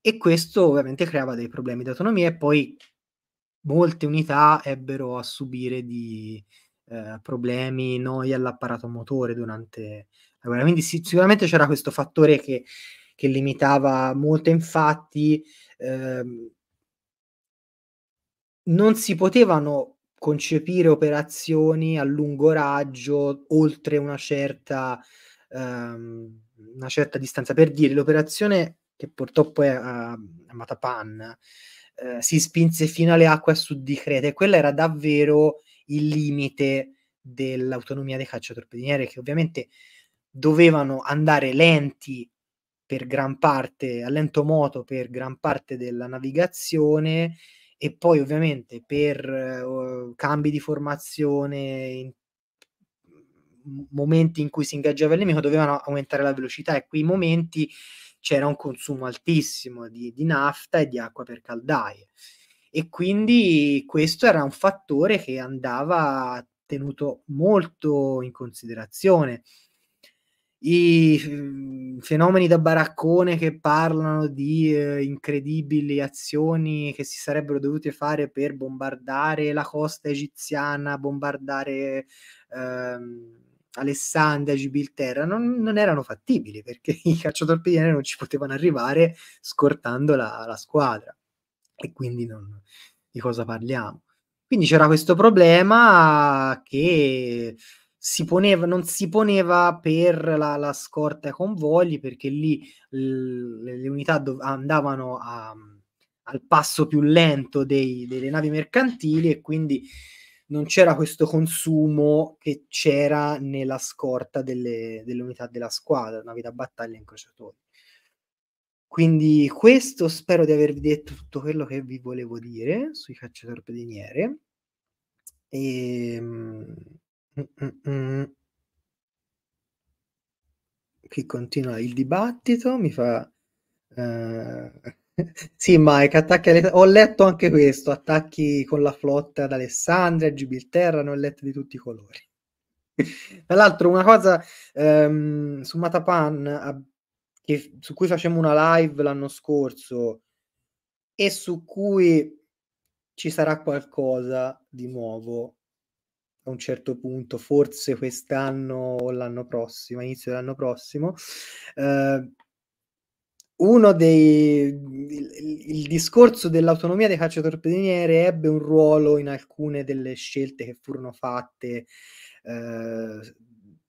e questo ovviamente creava dei problemi di autonomia e poi molte unità ebbero a subire di ehm, problemi, noie all'apparato motore durante la guerra. Quindi sì, sicuramente c'era questo fattore che che limitava molto, infatti, ehm non si potevano concepire operazioni a lungo raggio oltre una certa ehm, una certa distanza. Per dire, l'operazione che portò poi a a Matapan, ehm, si spinse fino alle acque a sud di Creta e quella era davvero il limite dell'autonomia dei cacciatorpediniere, che ovviamente dovevano andare lenti per gran parte a lento moto per gran parte della navigazione e poi ovviamente per, uhm, cambi di formazione in momenti in cui si ingaggiava il nemico dovevano aumentare la velocità e quei momenti c'era un consumo altissimo di di nafta e di acqua per caldaie. E quindi questo era un fattore che andava tenuto molto in considerazione. I mhmm, fenomeni da baraccone che parlano di, ehm, incredibili azioni che si sarebbero dovute fare per bombardare la costa egiziana, bombardare, ehm, Alessandria, Gibilterra, non non erano fattibili perché *laughs* i cacciatorpediniere non ci potevano arrivare scortando la la squadra e quindi non di cosa parliamo? Quindi c'era questo problema che si poneva non si poneva per la la scorta ai convogli, perché lì l le unità dov andavano a al passo più lento dei delle navi mercantili e quindi non c'era questo consumo che c'era nella scorta delle delle unità della squadra, navi da battaglia e incrociatori. Quindi questo spero di avervi detto tutto quello che vi volevo dire sui cacciatorpediniere. Ehm, mh, mh, mh. Qui continua il dibattito, mi fa ehm, sì Mike, attacchi alle ho letto anche questo, attacchi con la flotta ad Alessandria, Gibilterra, ne ho lette di tutti i colori. *laughs* Tra l'altro una cosa, ehm, su Matapan a che su cui facemmo una live l'anno scorso e su cui ci sarà qualcosa di nuovo a un certo punto, forse quest'anno o l'anno prossimo, inizio dell'anno prossimo, ehm uno dei il discorso dell'autonomia dei cacciatorpediniere ebbe un ruolo in alcune delle scelte che furono fatte, s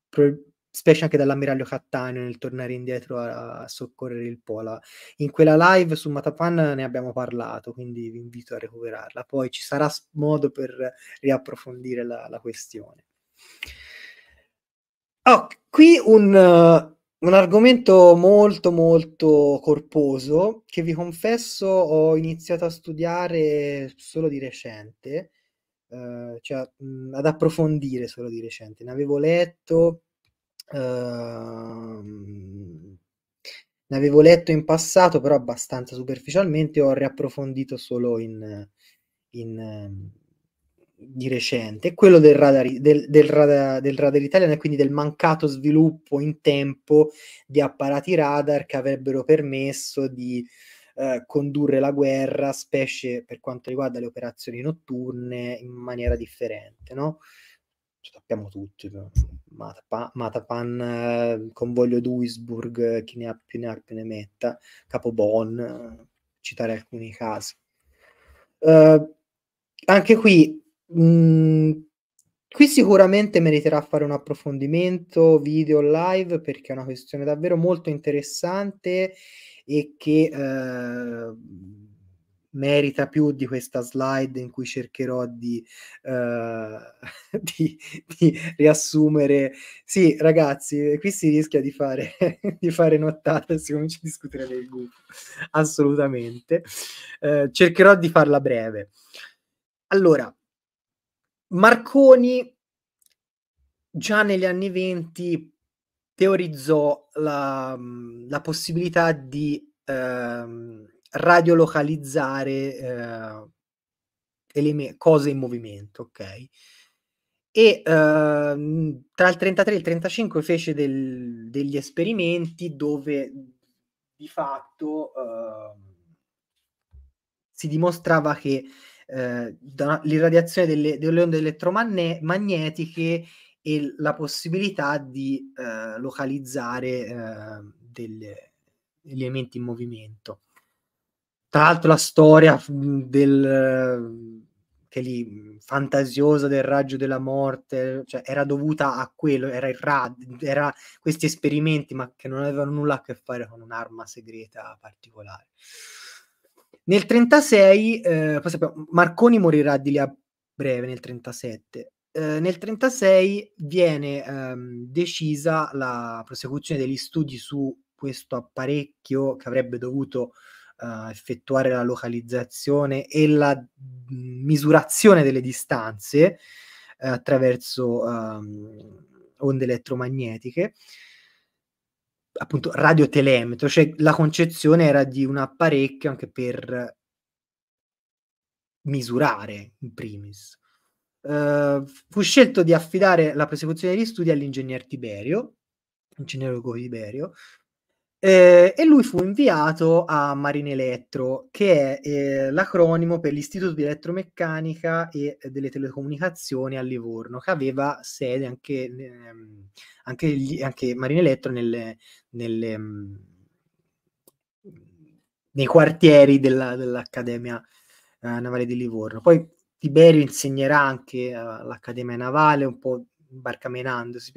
pro specie anche dall'ammiraglio Cattaneo nel tornare indietro a, a soccorrere il Pola. In quella live su Matapan ne abbiamo parlato, quindi vi invito a recuperarla. Poi ci sarà modo per riapprofondire la, la questione. Oh, qui un, uh, un argomento molto molto corposo che vi confesso ho iniziato a studiare solo di recente, uh, cioè mh, ad approfondire solo di recente. Ne avevo letto Ehm, ne avevo letto in passato, però abbastanza superficialmente, ho riapprofondito solo in, in di recente, quello del radar, del, del, radar, del radar italiano e quindi del mancato sviluppo in tempo di apparati radar che avrebbero permesso di eh, condurre la guerra, specie per quanto riguarda le operazioni notturne, in maniera differente, no? sappiamo tutti, Matapan, Matapan eh, convoglio Duisburg, chi ne ha più ne ha più ne metta, Capo Bon, eh, citare alcuni casi. Uh, anche qui, mm, qui sicuramente meriterà fare un approfondimento video live perché è una questione davvero molto interessante e che uh, merita più di questa slide in cui cercherò di, uh, *laughs* di, di, riassumere. Sì, ragazzi, qui si rischia di fare, *laughs* di fare nottata e si comincia a discutere del gruppo. Assolutamente. Uh, cercherò di farla breve. Allora, Marconi già negli anni 20 teorizzò la, la possibilità di... Uh, radiolocalizzare eh, eleme- cose in movimento, ok? E eh, tra il 33 e il 35 fece del, degli esperimenti dove di fatto eh, si dimostrava che eh, l'irradiazione delle, delle onde elettromagnetiche e la possibilità di eh, localizzare eh, delle, degli elementi in movimento. Tra l'altro la storia del che lì fantasiosa del raggio della morte, cioè era dovuta a quello, era il rad, era questi esperimenti, ma che non avevano nulla a che fare con un'arma segreta particolare. Nel 36, eh, sappiamo, Marconi morirà di lì a breve nel 37. Eh, nel 36 viene ehm, decisa la prosecuzione degli studi su questo apparecchio che avrebbe dovuto uh, effettuare la localizzazione e la mhmm, misurazione delle distanze uh, attraverso um, onde elettromagnetiche appunto radiotelemetro, cioè la concezione era di un apparecchio anche per misurare in primis. Uh, fu scelto di affidare la prosecuzione degli studi all'ingegner Tiberio, ingegnere Tiberio, eh, e lui fu inviato a Marinelettro, che è eh, l'acronimo per l'Istituto di Elettromeccanica e delle Telecomunicazioni a Livorno, che aveva sede anche, ehm, anche, gli, anche Marinelettro nelle, nelle, mh, nei quartieri della, dell'Accademia eh, Navale di Livorno. Poi Tiberio insegnerà anche all'Accademia Navale, un po' barcamenandosi.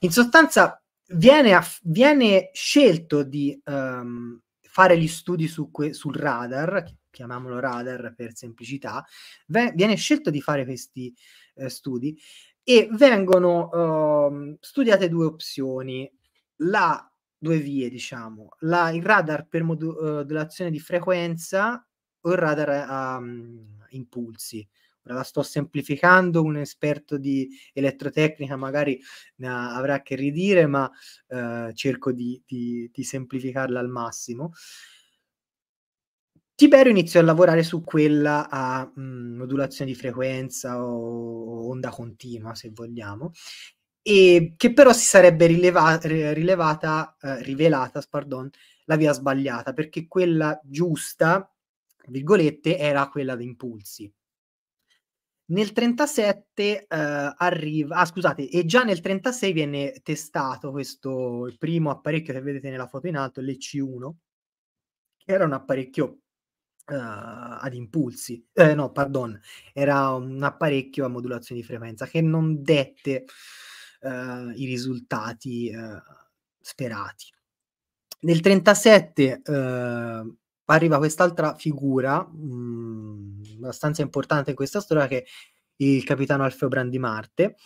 In sostanza, viene, a, viene scelto di um, fare gli studi su que, sul radar, chiamiamolo radar per semplicità, v- viene scelto di fare questi uh, studi e vengono uh, studiate due opzioni, la due vie, diciamo, la, il radar per modulazione di frequenza o il radar a um, impulsi la sto semplificando, un esperto di elettrotecnica magari ne avrà che ridire, ma eh, cerco di, di, di, semplificarla al massimo. Tiberio iniziò a lavorare su quella a mh, mm, modulazione di frequenza o, o onda continua, se vogliamo, e che però si sarebbe rileva- rilevata, eh, rivelata pardon, la via sbagliata, perché quella giusta, virgolette, era quella di impulsi nel 37 eh, arriva, ah scusate, e già nel 36 viene testato questo, il primo apparecchio che vedete nella foto in alto, l'EC1, che era un apparecchio uh, ad impulsi, eh, no, pardon, era un apparecchio a modulazione di frequenza che non dette eh, i risultati eh, sperati. Nel 1937 eh, arriva quest'altra figura mh, mm, abbastanza importante in questa storia che è il capitano Alfeo Brandimarte,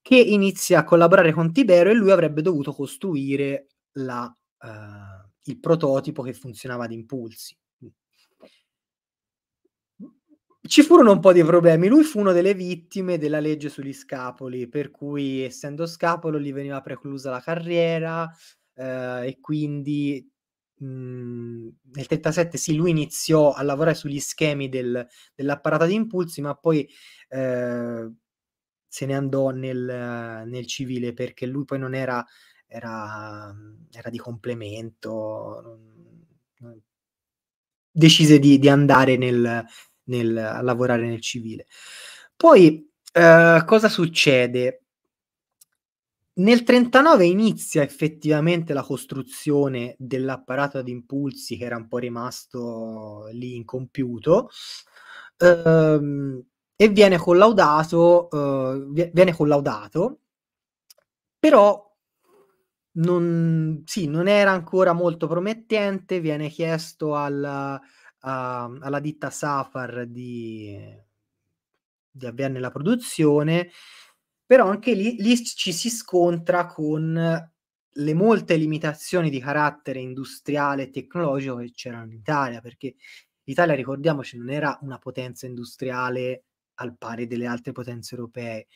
che inizia a collaborare con Tibero e lui avrebbe dovuto costruire la, uh, il prototipo che funzionava ad impulsi. Ci furono un po' di problemi. Lui fu una delle vittime della legge sugli scapoli, per cui essendo scapolo gli veniva preclusa la carriera eh, e quindi mh, mhmm, nel 37 sì, lui iniziò a lavorare sugli schemi del, dell'apparato di impulsi, ma poi eh, se ne andò nel, nel, civile perché lui poi non era, era, era di complemento, non, non, decise di, di andare nel, nel, a lavorare nel civile. Poi eh, cosa succede? Nel 39 inizia effettivamente la costruzione dell'apparato ad impulsi che era un po' rimasto lì incompiuto ehm, e viene collaudato, eh, viene collaudato, però non, sì, non era ancora molto promettente, viene chiesto alla, a, alla ditta Safar di, di avviarne la produzione però anche lì, lì ci si scontra con le molte limitazioni di carattere industriale e tecnologico che c'erano in Italia, perché l'Italia, ricordiamoci, non era una potenza industriale al pari delle altre potenze europee.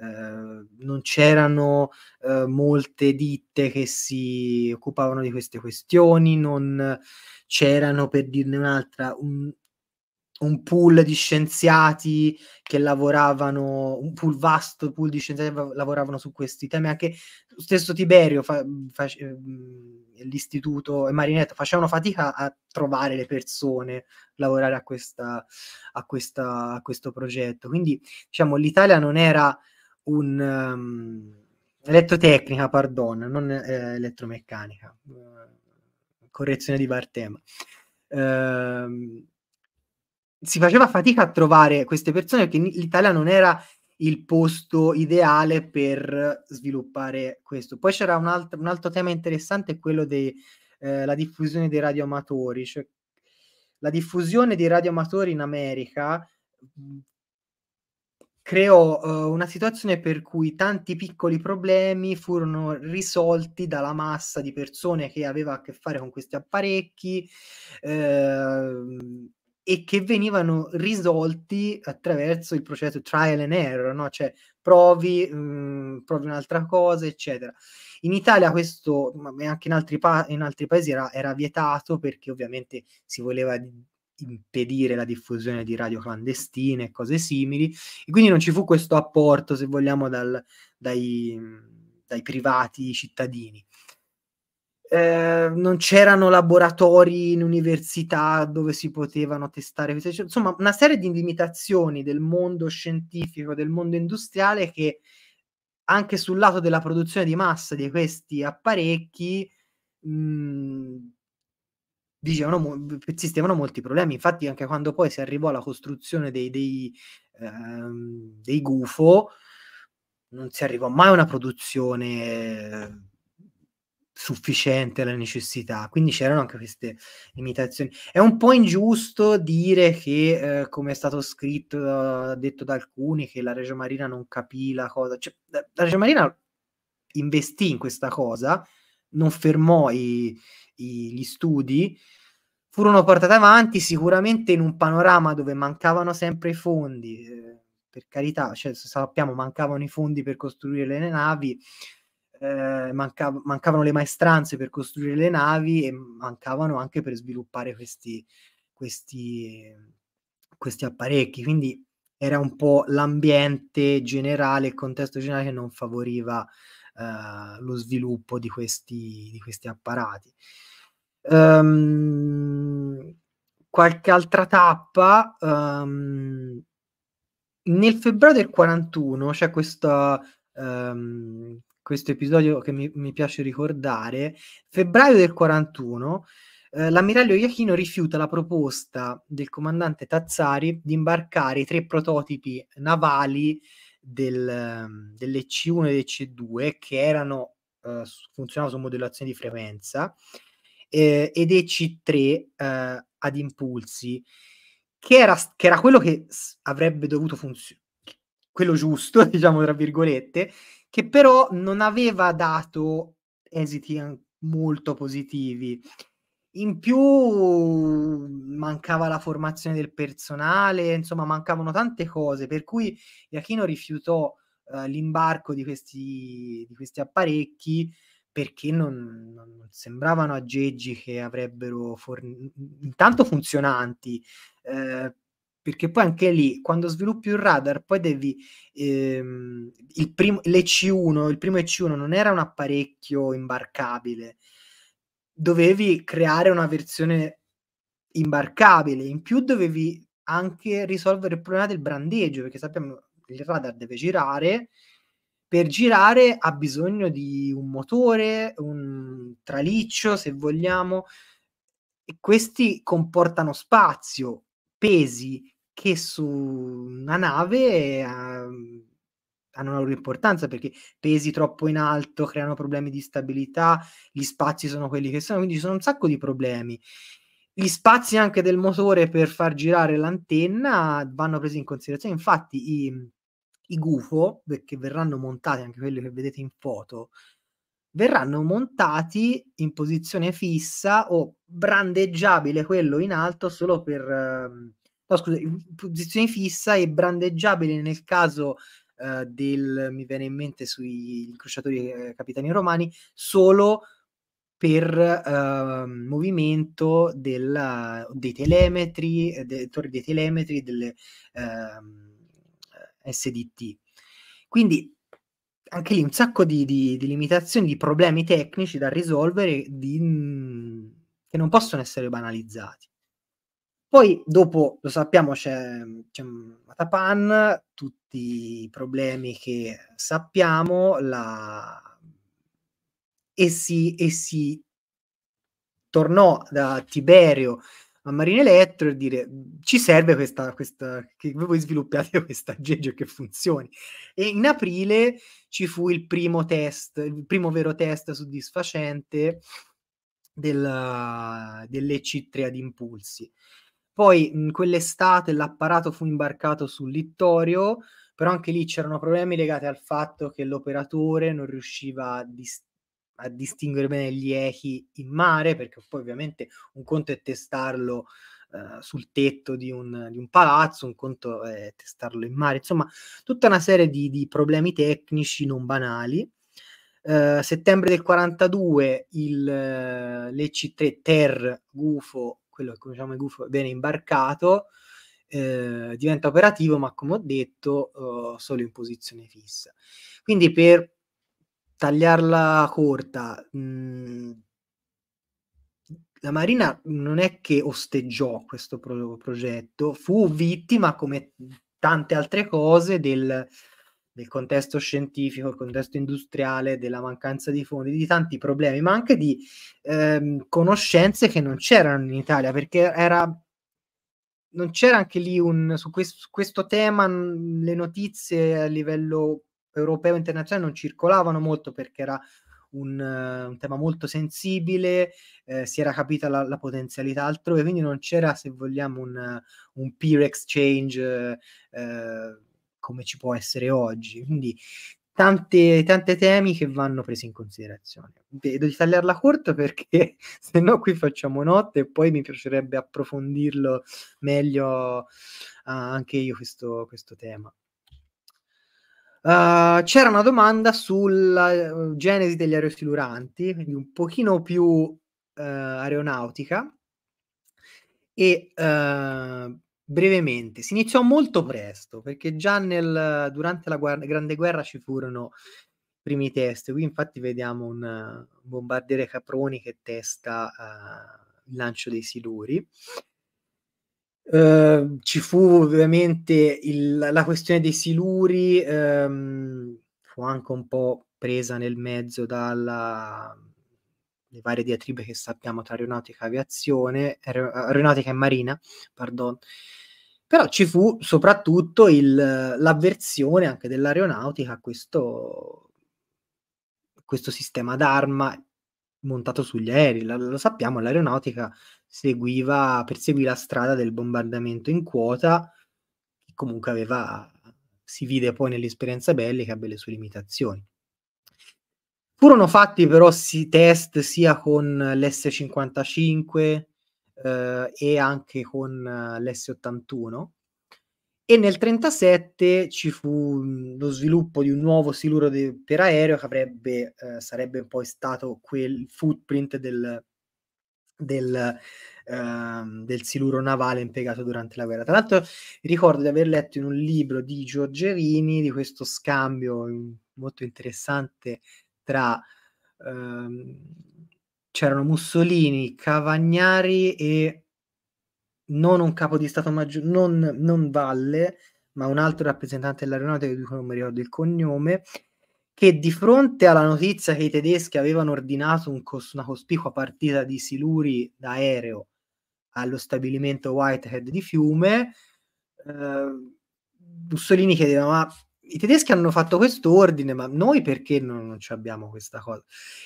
Eh, non c'erano eh, molte ditte che si occupavano di queste questioni, non c'erano, per dirne un'altra, un, un pool di scienziati che lavoravano, un pool vasto pool di scienziati che lavoravano su questi temi, anche lo stesso Tiberio, fa, fa, ehm, l'istituto e Marinetto facevano fatica a trovare le persone, lavorare a, questa, a, questa, a questo progetto. Quindi diciamo l'Italia non era un... Um, elettrotecnica, pardon, non eh, elettromeccanica, correzione di Bartema. Uh, si faceva fatica a trovare queste persone perché l'Italia non era il posto ideale per sviluppare questo. Poi c'era un, alt- un altro tema interessante, quello della eh, diffusione dei radioamatori, cioè la diffusione dei radioamatori in America mhmm, creò uh, una situazione per cui tanti piccoli problemi furono risolti dalla massa di persone che aveva a che fare con questi apparecchi, eh, e che venivano risolti attraverso il processo trial and error, no? cioè provi, mh, mhmm, provi un'altra cosa, eccetera. In Italia questo, ma anche in altri, pa- in altri paesi, era, era, vietato perché ovviamente si voleva impedire la diffusione di radio clandestine e cose simili, e quindi non ci fu questo apporto, se vogliamo, dal, dai, dai privati cittadini. Ehm, non c'erano laboratori in università dove si potevano testare queste insomma una serie di limitazioni del mondo scientifico, del mondo industriale che anche sul lato della produzione di massa di questi apparecchi mh, mhmm, dicevano, persistevano molti problemi. Infatti, anche quando poi si arrivò alla costruzione dei, dei, ehm, dei gufo, non si arrivò mai a una produzione sufficiente alla necessità, quindi c'erano anche queste limitazioni. È un po' ingiusto dire che, eh, come è stato scritto, detto da alcuni, che la Reggio Marina non capì la cosa. Cioè, la Reggio Marina investì in questa cosa, non fermò i, i, gli studi, furono portati avanti sicuramente in un panorama dove mancavano sempre i fondi, eh, per carità, cioè, sappiamo mancavano i fondi per costruire le navi, eh, mancav- mancavano le maestranze per costruire le navi e mancavano anche per sviluppare questi, questi, questi apparecchi. Quindi era un po' l'ambiente generale, il contesto generale che non favoriva eh, lo sviluppo di questi, di questi apparati. Um, qualche altra tappa. Um, nel febbraio del 41 c'è questa um, questo episodio che mi, mi piace ricordare, febbraio del 41, eh, l'ammiraglio Iachino rifiuta la proposta del comandante Tazzari di imbarcare i tre prototipi navali del, dell'EC1 e dell'EC2 che erano, uh, funzionavano su modellazione di frequenza eh, ed EC3 uh, ad impulsi che era, che era quello che avrebbe dovuto funzionare quello giusto, *laughs* diciamo tra virgolette, che però non aveva dato esiti molto positivi. In più mancava la formazione del personale, insomma mancavano tante cose, per cui Iachino rifiutò uh, l'imbarco di questi, di questi apparecchi perché non, non, sembravano aggeggi che avrebbero forn- intanto funzionanti, eh, perché poi anche lì, quando sviluppi un radar, poi devi... Ehm, il primo, l'EC1, il primo EC1 non era un apparecchio imbarcabile, dovevi creare una versione imbarcabile, in più dovevi anche risolvere il problema del brandeggio, perché sappiamo che il radar deve girare, per girare ha bisogno di un motore, un traliccio, se vogliamo, e questi comportano spazio, pesi che su una nave uh, hanno una loro importanza perché pesi troppo in alto creano problemi di stabilità, gli spazi sono quelli che sono, quindi ci sono un sacco di problemi. Gli spazi anche del motore per far girare l'antenna vanno presi in considerazione. Infatti, i, i gufo, che verranno montati, anche quelli che vedete in foto, verranno montati in posizione fissa o brandeggiabile quello in alto solo per. Uh, no, scusa, posizione fissa e brandeggiabile nel caso uh, del, mi viene in mente sui incrociatori eh, capitani romani, solo per uh, movimento del, dei telemetri, dei torri dei telemetri, delle uh, SDT. Quindi anche lì un sacco di, di, di limitazioni, di problemi tecnici da risolvere di, che non possono essere banalizzati. Poi dopo, lo sappiamo, c'è, c'è Matapan, tutti i problemi che sappiamo, la... e, si, e si tornò da Tiberio a Marine Electro e dire ci serve questa, questa che voi sviluppiate *laughs* questa aggeggio che funzioni. E in aprile ci fu il primo test, il primo vero test soddisfacente del, dell'EC3 ad impulsi. Poi in quell'estate l'apparato fu imbarcato sul Littorio, però anche lì c'erano problemi legati al fatto che l'operatore non riusciva a, dis- a distinguere bene gli echi in mare, perché poi ovviamente un conto è testarlo uh, sul tetto di un, di un, palazzo, un conto è testarlo in mare, insomma tutta una serie di, di problemi tecnici non banali. Uh, settembre del 42 il, uh, l'EC3 Ter Gufo quello che conosciamo gufo viene imbarcato, eh, diventa operativo, ma come ho detto, uh, solo in posizione fissa. Quindi per tagliarla corta, mh, mhmm, la Marina non è che osteggiò questo pro- progetto, fu vittima, come tante altre cose, del, del contesto scientifico, il contesto industriale, della mancanza di fondi, di tanti problemi, ma anche di ehm, conoscenze che non c'erano in Italia, perché era non c'era anche lì un su, questo, su questo tema le notizie a livello europeo e internazionale non circolavano molto perché era un, un tema molto sensibile, eh, si era capita la, la, potenzialità altrove, quindi non c'era, se vogliamo, un, un peer exchange eh, come ci può essere oggi. Quindi tante, tante temi che vanno presi in considerazione. Vedo di tagliarla corta perché *laughs* se no qui facciamo notte e poi mi piacerebbe approfondirlo meglio uh, anche io questo, questo tema. Uh, c'era una domanda sulla uh, genesi degli aerosiluranti, quindi un pochino più uh, aeronautica. E Brevemente, si iniziò molto presto, perché già nel durante la guar Grande Guerra ci furono i primi test. Qui infatti vediamo un bombardiere Caproni che testa, uhm, il lancio dei siluri. Uhm, ci fu ovviamente il la questione dei siluri, uhm, fu anche un po' presa nel mezzo dalla le varie diatribe che sappiamo tra aeronautica e aviazione, aer aeronautica e marina, pardon, Però ci fu soprattutto il l'avversione anche dell'aeronautica a questo questo sistema d'arma montato sugli aerei. L lo sappiamo, l'aeronautica seguiva perseguì la strada del bombardamento in quota, che comunque aveva si vide poi nell'esperienza bellica, ebbe le sue limitazioni. Furono fatti però sì, test sia con l'S-55 eh, e anche con l'S-81 e nel 1937 ci fu lo sviluppo di un nuovo siluro de- per aereo che avrebbe, eh, sarebbe poi stato quel footprint del, del, uh, del siluro navale impiegato durante la guerra. Tra l'altro ricordo di aver letto in un libro di Giorgerini di questo scambio molto interessante tra uh, c'erano Mussolini, Cavagnari e non un capo di Stato maggiore, non, non Valle, ma un altro rappresentante dell'aeronautica di cui non mi ricordo il cognome, che di fronte alla notizia che i tedeschi avevano ordinato un cos- una cospicua partita di siluri d'aereo allo stabilimento Whitehead di Fiume, eh, Mussolini chiedeva ma i tedeschi hanno fatto questo ordine, ma noi perché non, non abbiamo questa cosa?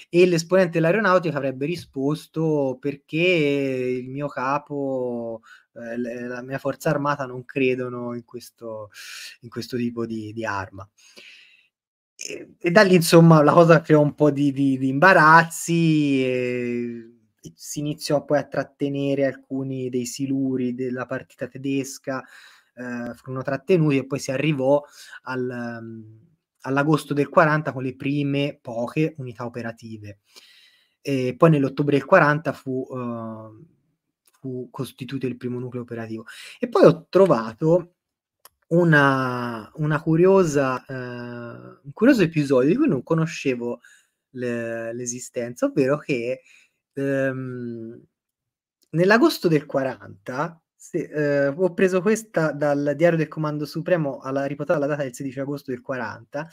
E l'esponente dell'aeronautica avrebbe risposto perché il mio capo, eh, la mia forza armata non credono in questo, in questo tipo di, di arma. E, e, da lì insomma la cosa creò un po' di, di, di imbarazzi. E, si iniziò poi a trattenere alcuni dei siluri della partita tedesca eh, furono trattenuti e poi si arrivò al, um, all'agosto del 40 con le prime poche unità operative. E poi nell'ottobre del 40 fu, uh, fu costituito il primo nucleo operativo. E poi ho trovato una, una curiosa, uh, un curioso episodio di cui non conoscevo le, l'esistenza, ovvero che um, nell'agosto del 40 sì, eh, ho preso questa dal Diario del Comando Supremo alla riportata alla data del 16 agosto del 40.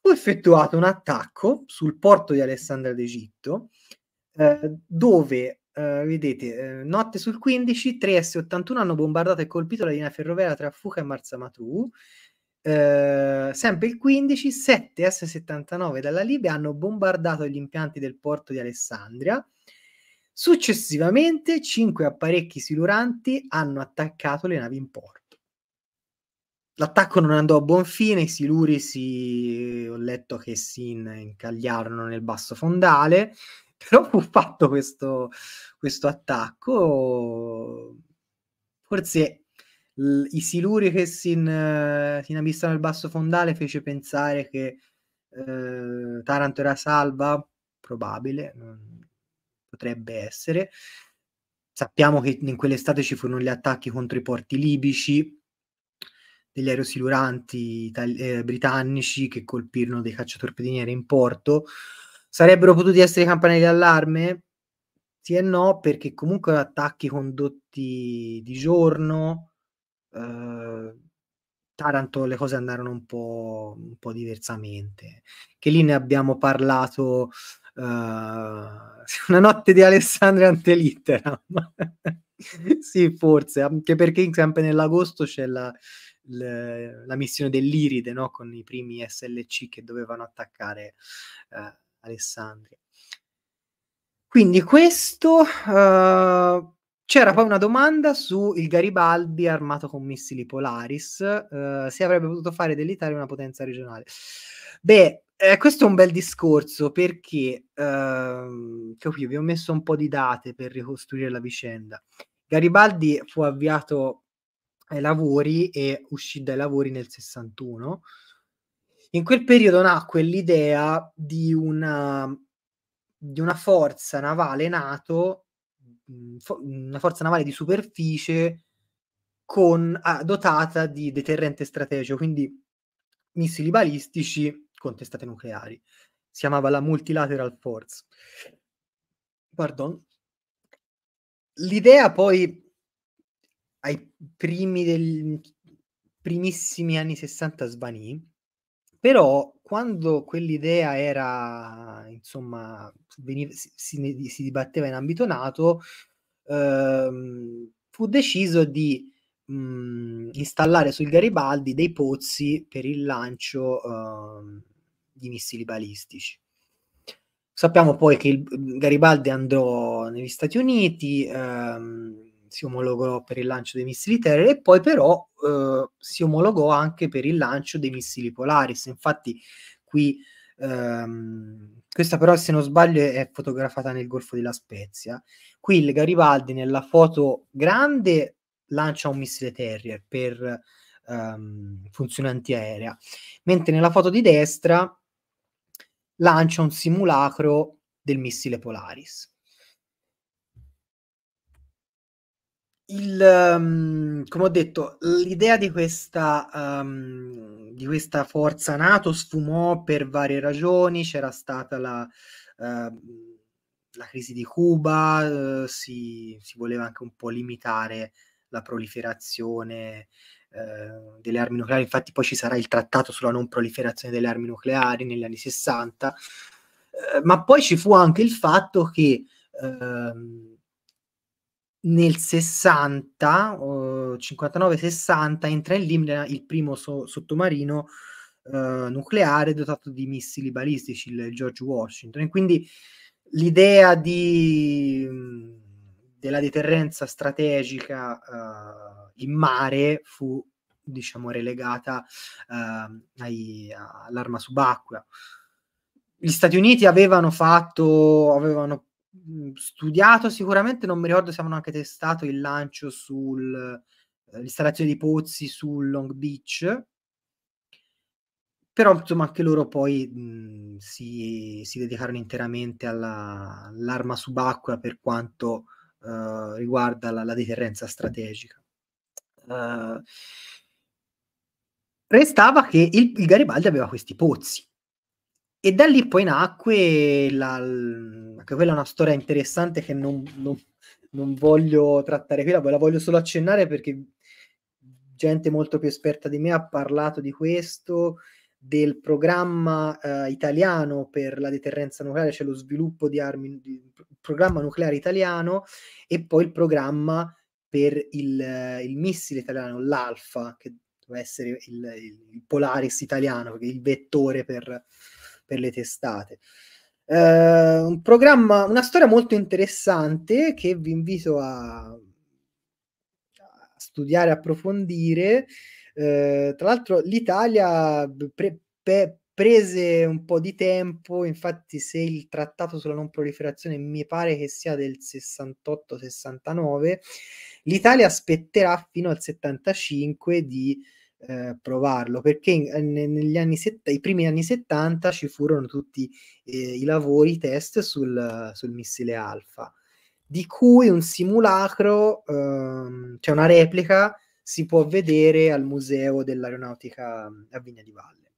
Fu effettuato un attacco sul porto di Alessandria d'Egitto, eh, dove, eh, vedete, eh, notte sul 15, 3 S-81 hanno bombardato e colpito la linea ferroviaria tra Fuca e Marzamatu. Eh, sempre il 15, 7 S-79 dalla Libia hanno bombardato gli impianti del porto di Alessandria Successivamente, cinque apparecchi siluranti hanno attaccato le navi in porto. L'attacco non andò a buon fine, i siluri si... ho letto che si incagliarono nel basso fondale, *laughs* però fu fatto questo, questo attacco. Forse l- i siluri che si, in, si inabissano nel basso fondale fece pensare che eh, Taranto era salva, probabile, non, potrebbe essere. Sappiamo che in quell'estate ci furono gli attacchi contro i porti libici, degli aerosiluranti itali- eh, britannici che colpirono dei cacciatorpediniere in porto. Sarebbero potuti essere campanelli d'allarme? Sì e no, perché comunque attacchi condotti di giorno. Eh, Taranto le cose andarono un po', un po' diversamente. Che lì ne abbiamo parlato *laughs* una notte di Alessandria Antelitteram. *laughs* sì, forse, anche perché sempre nell'agosto c'è la, la, la missione dell'Iride, no? con i primi SLC che dovevano attaccare uh, Alessandria. Quindi questo uh, c'era poi una domanda su il Garibaldi armato con missili Polaris, uh, se avrebbe potuto fare dell'Italia una potenza regionale. Beh, eh, questo è un bel discorso perché ehm, qui vi ho messo un po' di date per ricostruire la vicenda. Garibaldi fu avviato ai lavori e uscì dai lavori nel 61. In quel periodo nacque l'idea di una, di una forza navale NATO una forza navale di superficie con, ah, dotata di deterrente strategico, quindi missili balistici con testate nucleari. Si chiamava la Multilateral Force. Pardon. L'idea poi ai primi degli primissimi anni 60 svanì, però quando quell'idea era, insomma, veniva, si, si, dibatteva in ambito NATO, ehm, fu deciso di mh, mhmm, installare sul Garibaldi dei pozzi per il lancio uh, di missili balistici. Sappiamo poi che il Garibaldi andò negli Stati Uniti, ehm, si omologò per il lancio dei missili Terra e poi però eh, si omologò anche per il lancio dei missili Polaris. Infatti qui ehm, questa però se non sbaglio è fotografata nel Golfo della Spezia. Qui il Garibaldi nella foto grande lancia un missile Terrier per ehm, funzione antiaerea, mentre nella foto di destra lancia un simulacro del missile Polaris. Il, um, come ho detto, l'idea di questa, um, di questa forza NATO sfumò per varie ragioni, c'era stata la, uh, la crisi di Cuba, uh, si, si, voleva anche un po' limitare la proliferazione uh, delle armi nucleari, infatti poi ci sarà il trattato sulla non proliferazione delle armi nucleari negli anni 60, ma poi ci fu anche il fatto che nel 60, uh, 59-60, entra in linea il primo so- sottomarino uh, nucleare dotato di missili balistici, il George Washington. E quindi l'idea di, della deterrenza strategica uh, in mare fu diciamo relegata ai, all'arma subacquea. Gli Stati Uniti avevano fatto, avevano studiato sicuramente, non mi ricordo se avevano anche testato il lancio sull'installazione eh, di pozzi sul Long Beach, però insomma anche loro poi mh, si, si, dedicarono interamente alla, all'arma subacquea per quanto uh, riguarda la, la, deterrenza strategica. Uh, restava che il, il Garibaldi aveva questi pozzi e da lì poi nacque la, anche quella è una storia interessante che non, non, non voglio trattare qui, la voglio solo accennare perché gente molto più esperta di me ha parlato di questo, del programma eh, italiano per la deterrenza nucleare, cioè lo sviluppo di armi, il programma nucleare italiano e poi il programma per il, il missile italiano, l'Alfa, che deve essere il, il, Polaris italiano, il vettore per, per le testate. Eh, un programma, una storia molto interessante che vi invito a, a studiare, approfondire. Eh, tra l'altro l'Italia pre, pe, prese un po' di tempo, infatti se il trattato sulla non proliferazione mi pare che sia del 68-69, l'Italia aspetterà fino al 75 di eh, provarlo perché in, negli anni set- i primi anni 70 ci furono tutti eh, i lavori test sul, sul, missile Alfa di cui un simulacro ehm, cioè una replica si può vedere al museo dell'aeronautica a Vigna di Valle.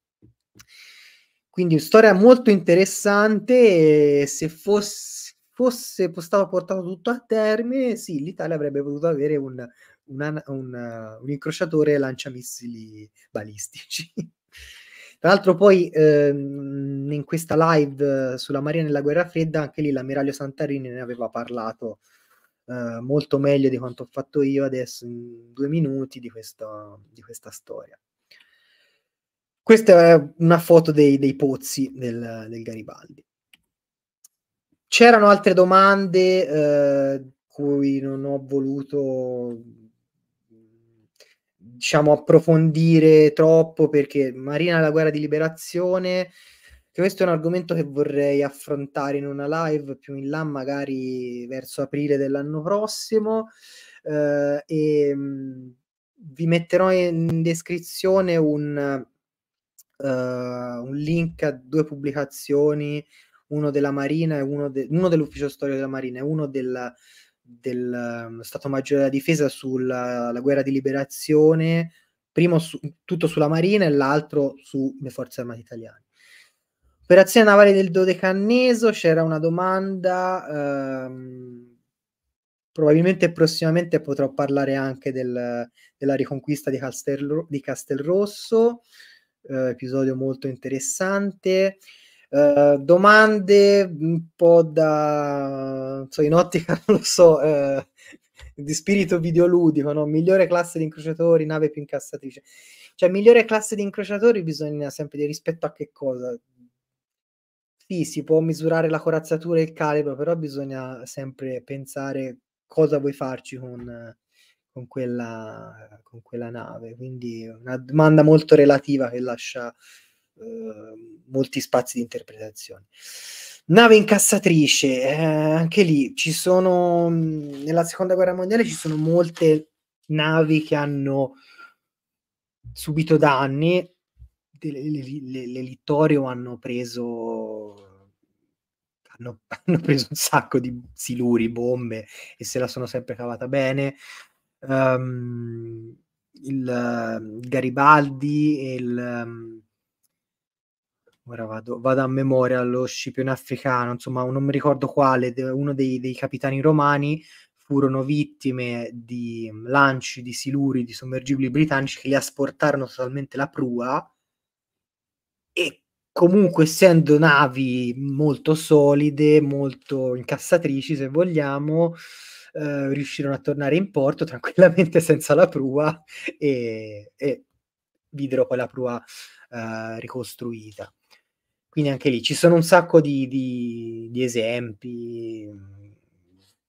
Quindi storia molto interessante e se fosse fosse stato portato tutto a termine, sì, l'Italia avrebbe potuto avere un, una, un, un incrociatore lanciamissili balistici. *laughs* Tra l'altro poi ehm, in questa live sulla Marina nella guerra fredda anche lì l'ammiraglio Santarini ne aveva parlato eh, molto meglio di quanto ho fatto io adesso in due minuti di, questo, di questa storia. Questa è una foto dei, dei pozzi del, del, Garibaldi. C'erano altre domande eh, cui non ho voluto diciamo, approfondire troppo perché Marina la guerra di liberazione, questo è un argomento che vorrei affrontare in una live più in là, magari verso aprile dell'anno prossimo. Eh, e mh, vi metterò in descrizione un, uh, un link a due pubblicazioni, uno della Marina e uno, de- uno dell'Ufficio Storia della Marina e uno del del um, Stato Maggiore della Difesa sulla guerra di liberazione, primo su, tutto sulla Marina e l'altro sulle Forze Armate Italiane. Operazione navale del Dodecanneso, c'era una domanda, ehm, probabilmente prossimamente potrò parlare anche del, della riconquista di, Castel, di Castelrosso, eh, episodio molto interessante. Uh, domande un po' da so, in ottica, *laughs* non lo so, uh, di spirito videoludico, no? Migliore classe di incrociatori, nave più incassatrice. Cioè, migliore classe di incrociatori bisogna sempre dire rispetto a che cosa? Sì, si può misurare la corazzatura e il calibro, però bisogna sempre pensare cosa vuoi farci con, con, quella, con quella nave. Quindi una domanda molto relativa che lascia eh, molti spazi di interpretazione. Nave incassatrice, eh, anche lì ci sono, nella seconda guerra mondiale ci sono molte navi che hanno subito danni, le, le, le, Littorio hanno preso hanno, *laughs* hanno, preso un sacco di siluri, bombe e se la sono sempre cavata bene. Um, il, il Garibaldi e il um, ora vado, vado, a memoria lo scipione africano, insomma, non mi ricordo quale, uno dei, dei capitani romani furono vittime di lanci di siluri di sommergibili britannici che li asportarono totalmente la prua e comunque essendo navi molto solide, molto incassatrici se vogliamo, eh, riuscirono a tornare in porto *laughs* tranquillamente senza la prua e, e videro poi la prua eh, ricostruita. Quindi anche lì ci sono un sacco di, di, di esempi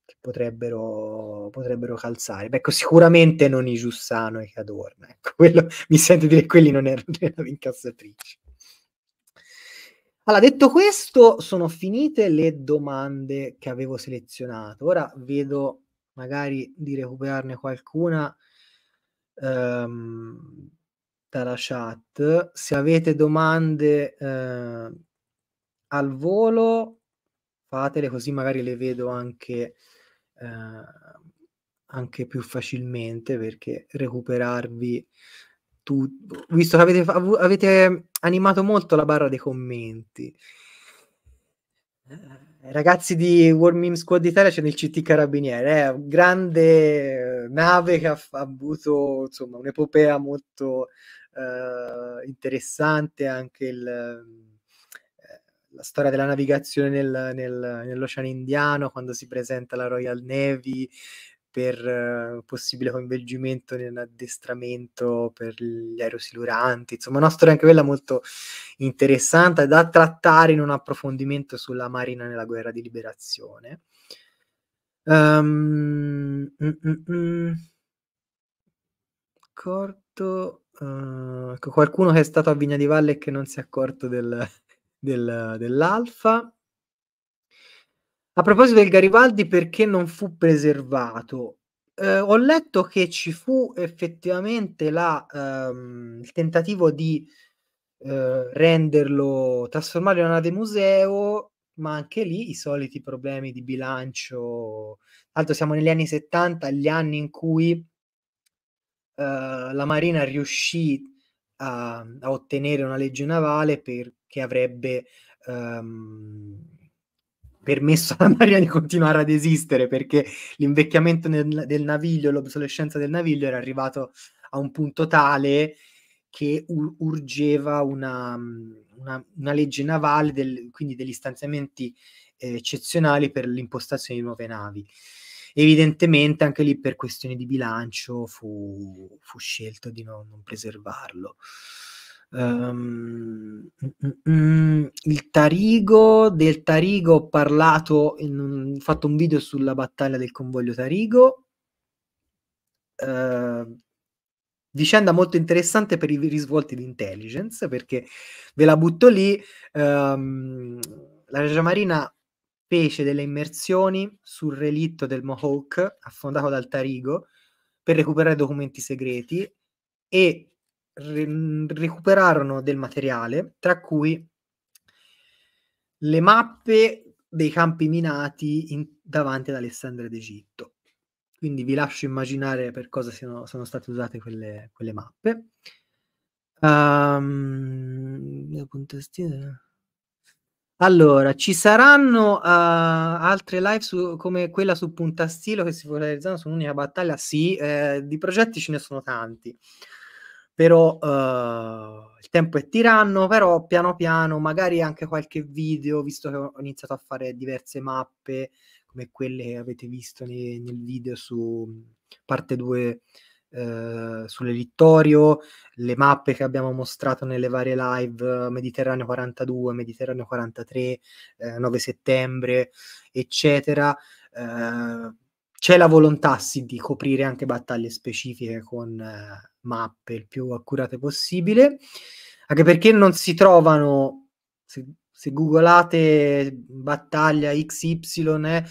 che potrebbero, potrebbero calzare. Ecco, sicuramente non i Giussano e Cadorna. *laughs* Ecco, quello, mi sento dire che quelli non erano *laughs* le incassatrici. Allora, detto questo, sono finite le domande che avevo selezionato. Ora vedo magari di recuperarne qualcuna um, dalla chat. Se avete domande eh, al volo, fatele così magari le vedo anche, eh, anche più facilmente perché recuperarvi tu, visto che avete, avete animato molto la barra dei commenti. Eh, ragazzi di War Meme Squad Italia c'è nel CT Carabiniere, eh, grande nave che ha, ha avuto insomma un'epopea molto eh, interessante anche il, eh, la storia della navigazione nel, nel, nell'Oceano Indiano, quando si presenta la Royal Navy per uh, possibile coinvolgimento nell'addestramento per gli aerosiluranti, insomma una storia anche quella molto interessante da trattare in un approfondimento sulla Marina nella guerra di liberazione. Um, mm, mm, mm. Accorto. Uh, qualcuno che è stato a Vigna di Valle e che non si è accorto del, del, dell'alfa. A proposito del Garibaldi, perché non fu preservato? Eh, ho letto che ci fu effettivamente la, um, il tentativo di uh, renderlo, trasformarlo in una nave museo, ma anche lì i soliti problemi di bilancio. Tra l'altro siamo negli anni 70, gli anni in cui uh, la Marina riuscì a, a, ottenere una legge navale perché avrebbe um, permesso alla Marina di continuare ad esistere perché l'invecchiamento nel, del naviglio, l'obsolescenza del naviglio era arrivato a un punto tale che ur- urgeva una, una, una, legge navale, del, quindi degli stanziamenti eh, eccezionali per l'impostazione di nuove navi. Evidentemente anche lì per questioni di bilancio fu, fu scelto di non, non preservarlo. Um, mm, il Tarigo, del Tarigo ho parlato, in, ho fatto un video sulla battaglia del convoglio Tarigo. Uh, vicenda molto interessante per i risvolti di intelligence perché ve la butto lì. Um, la Regia Marina fece delle immersioni sul relitto del Mohawk affondato dal Tarigo per recuperare documenti segreti e re- recuperarono del materiale, tra cui le mappe dei campi minati in, davanti ad Alessandria d'Egitto. Quindi vi lascio immaginare per cosa siano, sono state usate quelle, quelle mappe. Um, allora, ci saranno uh, altre live su, come quella su Punta Stilo che si focalizzano su un'unica battaglia? Sì, eh, di progetti ce ne sono tanti, però uh, il tempo è tiranno, però piano piano, magari anche qualche video, visto che ho iniziato a fare diverse mappe, come quelle che avete visto ne, nel video su parte 2 eh, sull'elittorio, le mappe che abbiamo mostrato nelle varie live Mediterraneo 42, Mediterraneo 43, eh, 9 settembre, eccetera. Eh, c'è la volontà sì, di coprire anche battaglie specifiche con eh, mappe il più accurate possibile, anche perché non si trovano, se, se googolate battaglia XY, eh,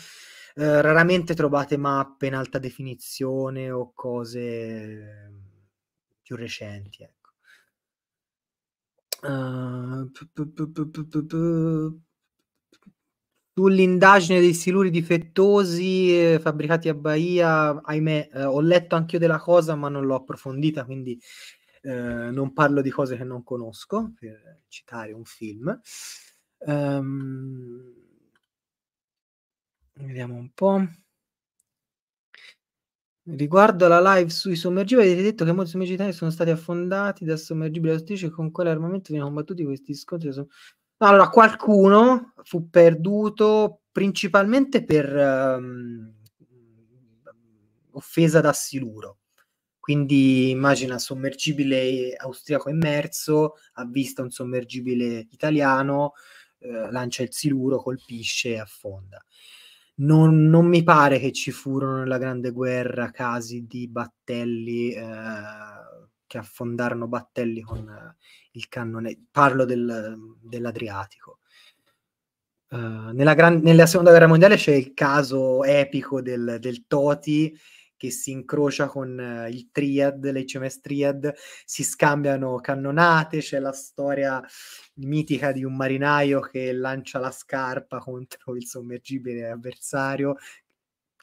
eh, raramente trovate mappe in alta definizione o cose più recenti. Ecco. Uh, Sull'indagine dei siluri difettosi eh, fabbricati a Bahia, ahimè, eh, ho letto anch'io della cosa, ma non l'ho approfondita, quindi eh, non parlo di cose che non conosco, per citare un film. Um, vediamo un po'. Riguardo alla live sui sommergibili, avete detto che molti sommergibili sono stati affondati da sommergibili austrici e con quale armamento vengono combattuti questi scontri? Allora, qualcuno fu perduto principalmente per um, offesa da siluro. Quindi immagina sommergibile austriaco immerso, avvista un sommergibile italiano, eh, lancia il siluro, colpisce e affonda. Non, non, mi pare che ci furono nella Grande Guerra casi di battelli eh, che affondarono battelli con eh, il cannone. Parlo del, dell'Adriatico. Uh, nella, gran, nella, seconda guerra mondiale c'è il caso epico del, del Toti che si incrocia con uh, il Triad, l'HMS Triad, si scambiano cannonate, c'è la storia mitica di un marinaio che lancia la scarpa contro il sommergibile avversario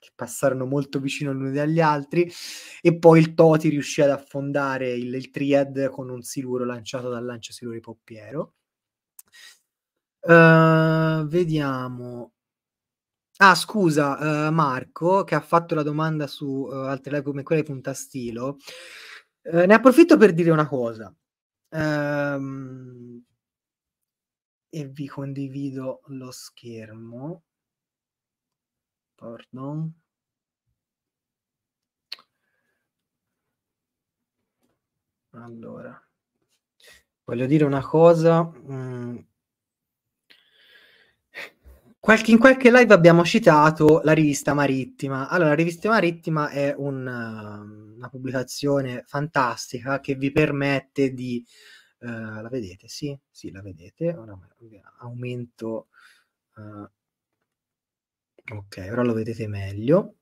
che passarono molto vicino gli uni agli altri, e poi il Toti riuscì ad affondare il, il Triad con un siluro lanciato dal lanciasiluri Poppiero. Uh, vediamo. Ah, scusa, uh, Marco, che ha fatto la domanda su uh, altre live come quella di Puntastilo. Uh, ne approfitto per dire una cosa. Um, e vi condivido lo schermo. Pardon. Allora, voglio dire una cosa. Mm. Qualche, in qualche live abbiamo citato la rivista Marittima. Allora, la rivista Marittima è un, una pubblicazione fantastica che vi permette di... Uh, la vedete? Sì, sì, la vedete. Ora aumento... Uh, Ok, ora lo vedete meglio.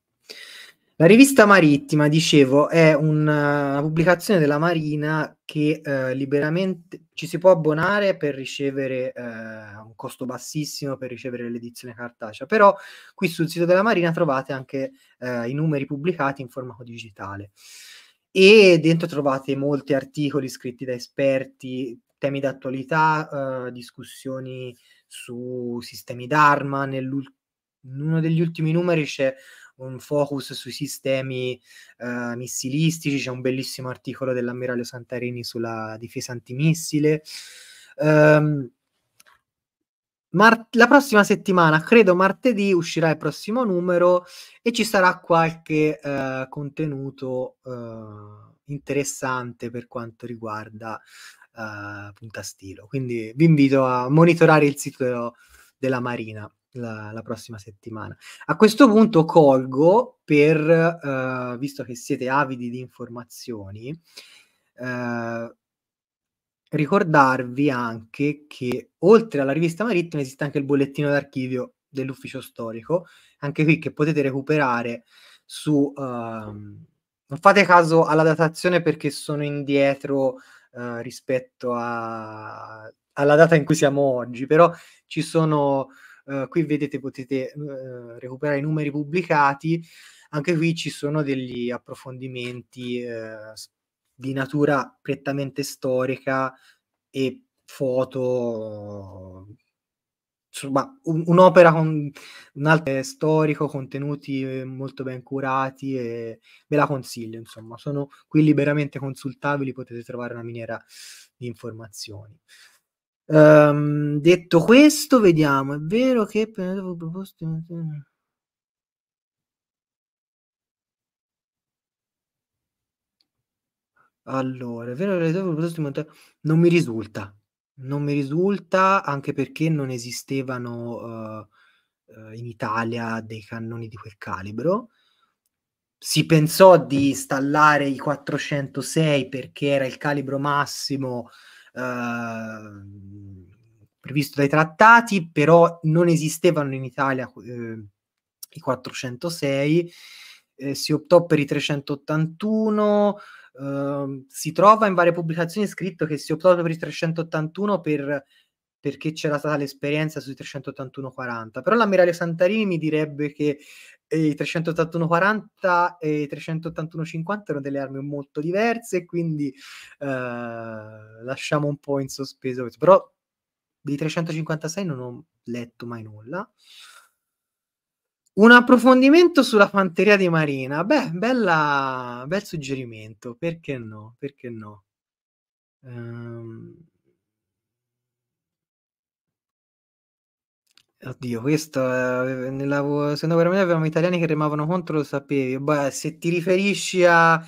La rivista Marittima, dicevo, è un, una pubblicazione della Marina che eh, liberamente ci si può abbonare per ricevere eh, un costo bassissimo per ricevere l'edizione cartacea, però qui sul sito della Marina trovate anche eh, i numeri pubblicati in formato digitale. E dentro trovate molti articoli scritti da esperti, temi d'attualità, eh, discussioni su sistemi d'arma. In uno degli ultimi numeri c'è un focus sui sistemi uh, missilistici, c'è un bellissimo articolo dell'ammiraglio Santarini sulla difesa antimissile. Um, mar- la prossima settimana, credo martedì, uscirà il prossimo numero e ci sarà qualche uh, contenuto uh, interessante per quanto riguarda uh, Puntastilo. Quindi vi invito a monitorare il sito della Marina la, la, prossima settimana. A questo punto colgo per, uh, visto che siete avidi di informazioni, uh, ricordarvi anche che oltre alla rivista marittima esiste anche il bollettino d'archivio dell'ufficio storico, anche qui che potete recuperare su... Uh, non fate caso alla datazione perché sono indietro uh, rispetto a, alla data in cui siamo oggi, però ci sono Uh, qui vedete potete uh, recuperare i numeri pubblicati, anche qui ci sono degli approfondimenti uh, di natura prettamente storica e foto insomma un, un'opera con un altro storico, contenuti molto ben curati e ve la consiglio, insomma, sono qui liberamente consultabili, potete trovare una miniera di informazioni. Um, detto questo, vediamo. È vero che proposte. Allora, è vero che dopo proposte non mi risulta. Non mi risulta anche perché non esistevano uh, uh, in Italia dei cannoni di quel calibro. Si pensò di installare i 406 perché era il calibro massimo previsto dai trattati, però non esistevano in Italia uhm, i 406, ehm, si optò per i 381, uhm, si trova in varie pubblicazioni scritto che si optò per i 381 per perché c'era stata l'esperienza sui 381-40, però l'ammiraglio Santarini mi direbbe che, ehm, i 381-40 e i 381-50 erano delle armi molto diverse quindi, uhm, lasciamo un po' in sospeso questo. Però dei 356 non ho letto mai nulla. Un approfondimento sulla fanteria di Marina. Beh, bella bel suggerimento, perché no, perché no. Ehm Oddio, questo, ehm, nella vo seconda guerra mondiale avevamo italiani che remavano contro, lo sapevi. Beh, se ti riferisci a,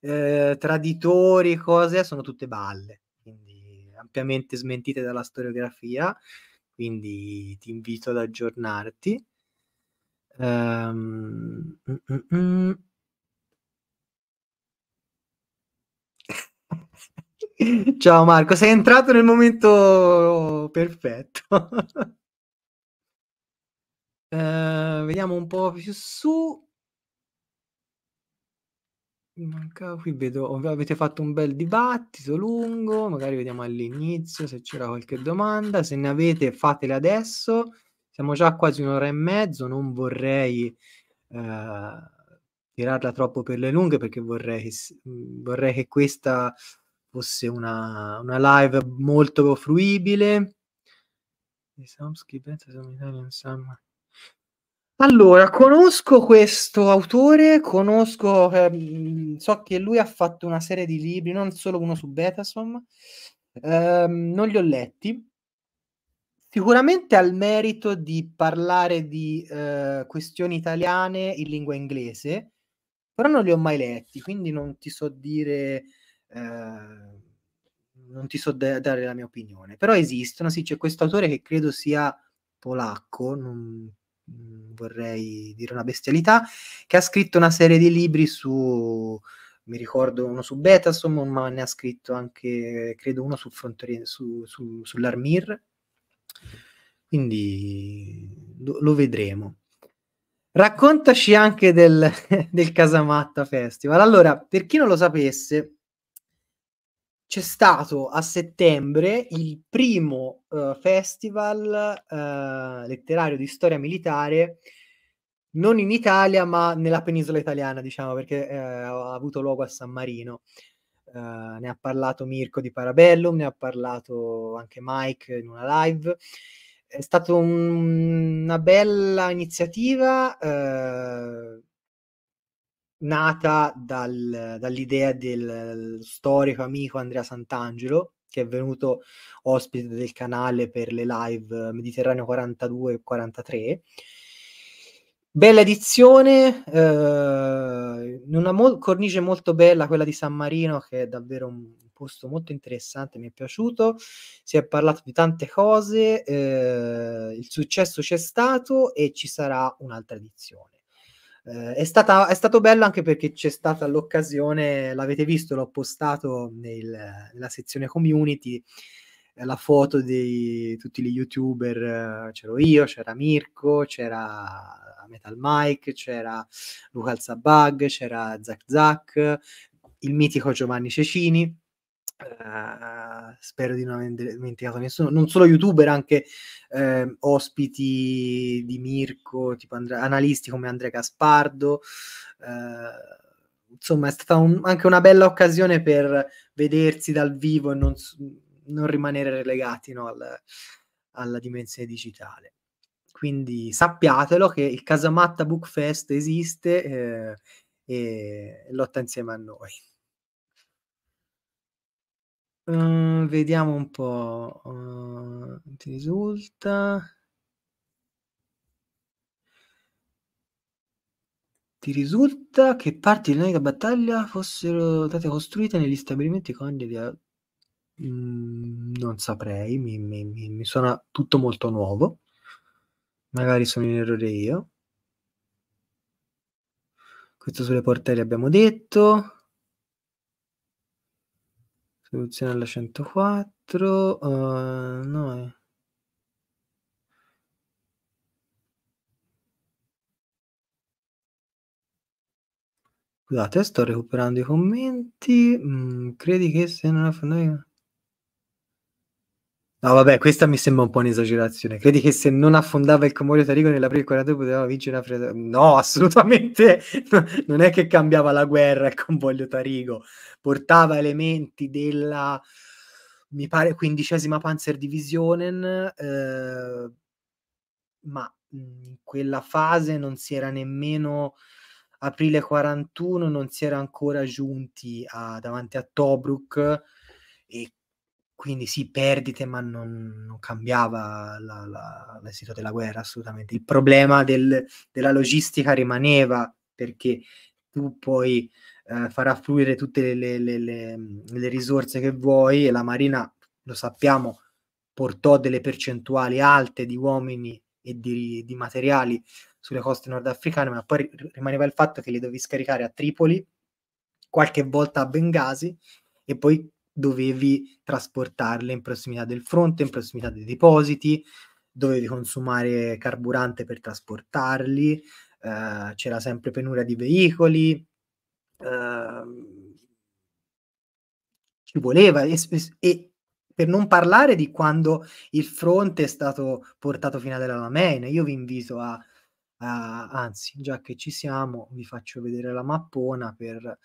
ehm, traditori, cose, sono tutte balle, quindi ampiamente smentite dalla storiografia, quindi ti invito ad aggiornarti. Ehm, mh, mh, mh. Ciao Marco, sei entrato nel momento perfetto. *laughs* Ehm, vediamo un po' più su. Mi mancava qui vedo avete fatto un bel dibattito lungo, magari vediamo all'inizio se c'era qualche domanda, se ne avete fatele adesso. Siamo già quasi 1 ora e mezzo, non vorrei, ehm, tirarla troppo per le lunghe perché vorrei mhmm, vorrei che questa fosse una una live molto fruibile. Allora, conosco questo autore, conosco ehm, so che lui ha fatto una serie di libri, non solo uno su Betasom, ehm, non li ho letti. Sicuramente ha il merito di parlare di, ehm, questioni italiane in lingua inglese, però non li ho mai letti, quindi non ti so dire ehm, non ti so da dare la mia opinione. Però esistono, sì, c'è questo autore che credo sia polacco, non vorrei dire una bestialità, che ha scritto una serie di libri su mi ricordo uno su Betasom, ma ne ha scritto anche credo uno su Frontier su su sull'Armir. Quindi lo lo vedremo. Raccontaci anche del *laughs* del Casamatta Festival. Allora, per chi non lo sapesse c'è stato a settembre il primo, uhm, festival, uhm, letterario di storia militare, non in Italia, ma nella penisola italiana, diciamo, perché, ehm, ha avuto luogo a San Marino. Uhm, ne ha parlato Mirko di Parabellum, ne ha parlato anche Mike in una live. È stato un una bella iniziativa, uhm nata dal dall'idea del storico amico Andrea Santangelo, che è venuto ospite del canale per le live Mediterraneo 42 e 43. Bella edizione, in una mol cornice molto bella quella di San Marino, che è davvero un posto molto interessante, mi è piaciuto. Si è parlato di tante cose, ehm, il successo c'è stato e ci sarà un'altra edizione. Ehm, è stata è stato bello anche perché c'è stata l'occasione l'avete visto, l'ho postato nel nella sezione community, ehm, la foto di tutti gli youtuber, c'ero io, c'era Mirko, c'era Metal Mike, c'era Luca Alzabag, c'era Zak Zak, il mitico Giovanni Cecini. Ehm, spero di non aver dimenticato nessuno, non solo youtuber, anche, ehm, ospiti di Mirko, tipo Andre analisti come Andrea Gaspardo. Ehm, insomma è stata un anche una bella occasione per vedersi dal vivo e non non rimanere relegati, no, al alla dimensione digitale. Quindi sappiatelo che il Casamatta Book Fest esiste, ehm, e lotta insieme a noi. Uhm, vediamo un po', uhm, ti risulta Ti risulta che parti da battaglia fossero state costruite negli stabilimenti coniugi a mhmm, non saprei, mi mi mi mi suona tutto molto nuovo. Magari sono in errore io. Questo sulle portelle abbiamo detto. Soluzione alla 104, uhm, no è Scusate, sto recuperando i commenti. Mhmm, credi che se non affondai No vabbè, questa mi sembra un po' un'esagerazione. Credi che se non affondava il convoglio Tarico nell'aprile del 42 potevamo vincere la fred no, *laughs* assolutamente no non è che cambiava la guerra il convoglio Tarico. Portava elementi della, mi pare, quindicesima Panzerdivisionen, ehm ma, mhmm, in quella fase non si era nemmeno aprile 41 non si era ancora giunti a davanti a Tobruk e quindi sì, perdite, ma non non cambiava la la l'esito della guerra assolutamente. Il problema del della logistica rimaneva, perché tu puoi, ehm, far affluire tutte le le le le risorse che vuoi e la marina, lo sappiamo, portò delle percentuali alte di uomini e di di materiali sulle coste nordafricane, ma poi ri rimaneva il fatto che li dovevi scaricare a Tripoli, qualche volta a Bengasi e poi dovevi trasportarle in prossimità del fronte, in prossimità dei depositi, dovevi consumare carburante per trasportarli, ehm, c'era sempre penuria di veicoli, ehm ci voleva e e per non parlare di quando il fronte è stato portato fino El Alamein. Io vi invito a a anzi, già che ci siamo, vi faccio vedere la mappona per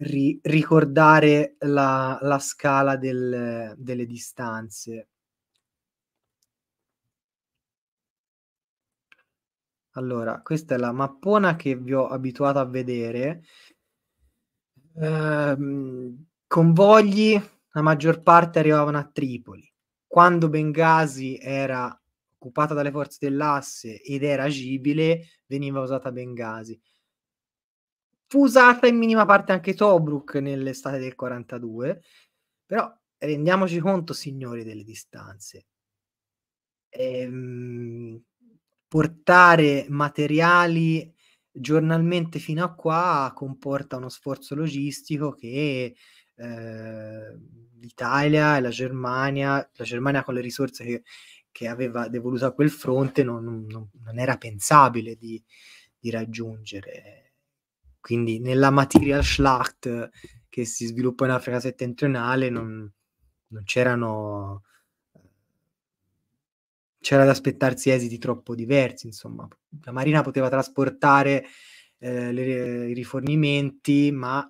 ri ricordare la la scala del delle distanze. Allora, questa è la mappona che vi ho abituato a vedere. Ehm, convogli, la maggior parte arrivavano a Tripoli. Quando Bengasi era occupata dalle forze dell'asse ed era agibile, veniva usata Bengasi. Fu usata in minima parte anche Tobruk nell'estate del 42, però rendiamoci conto, signori, delle distanze. Ehm, portare materiali giornalmente fino a qua comporta uno sforzo logistico che, ehm, l'Italia e la Germania la Germania con le risorse che che aveva devoluto a quel fronte non non non era pensabile di di raggiungere. Quindi nella Materialschlacht che si sviluppa in Africa settentrionale non non c'erano c'era da aspettarsi esiti troppo diversi, insomma. La marina poteva trasportare, ehm, le i rifornimenti, ma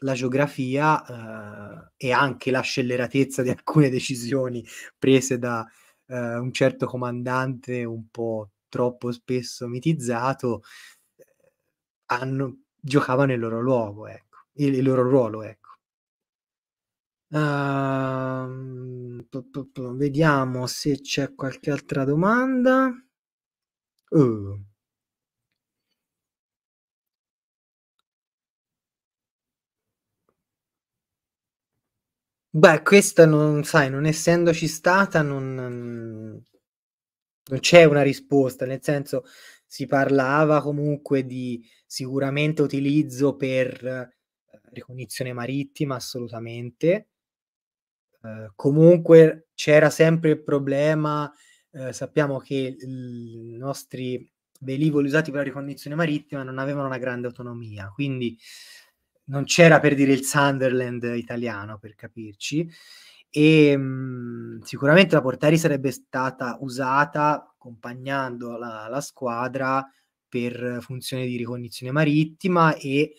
la geografia, ehm, e anche la scelleratezza di alcune decisioni prese da, ehm, un certo comandante un po' troppo spesso mitizzato, ehm, hanno giocavano il loro luogo, ecco, il il loro ruolo, ecco. Pu vediamo se c'è qualche altra domanda. Uh. Beh, questa non sai, non essendoci stata non non c'è una risposta, nel senso, si parlava comunque di sicuramente utilizzo per, ehm, ricognizione marittima, assolutamente. Ehm, comunque c'era sempre il problema, ehm, sappiamo che il nostri velivoli usati per la ricognizione marittima non avevano una grande autonomia, quindi non c'era per dire il Sunderland italiano, per capirci. Ehm, sicuramente la portaerei sarebbe stata usata accompagnando la la squadra per funzioni di ricognizione marittima e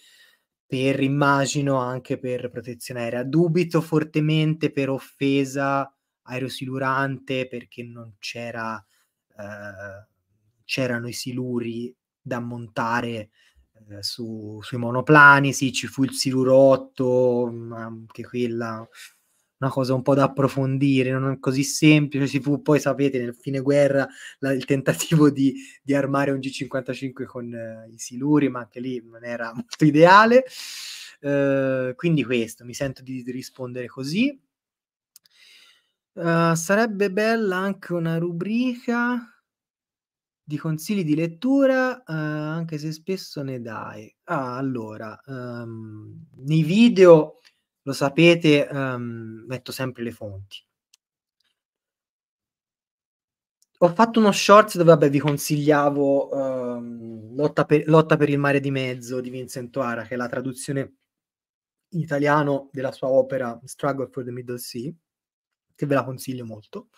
per immagino anche per protezione aerea. Dubito fortemente per offesa aerosilurante perché non c'era ehm, c'erano i siluri da montare, ehm, su sui monoplani. Sì, ci fu il Siluro 8, ma anche quella una cosa un po' da approfondire, non è così semplice, ci fu poi sapete nel fine guerra la il tentativo di di armare un G55 con eh, i siluri, ma anche lì non era *laughs* molto ideale. Uhm, quindi questo, mi sento di di rispondere così. Uhm, sarebbe bella anche una rubrica di consigli di lettura, uhm, anche se spesso ne dai. Ah, allora, uhm, nei video, lo sapete, uhm, metto sempre le fonti. Ho fatto uno shorts dove, vabbè, vi consigliavo, uhm, Lotta pe Lotta per il mare di mezzo di Vincent O'Hara, che è la traduzione in italiano della sua opera Struggle for the Middle Sea, che ve la consiglio molto,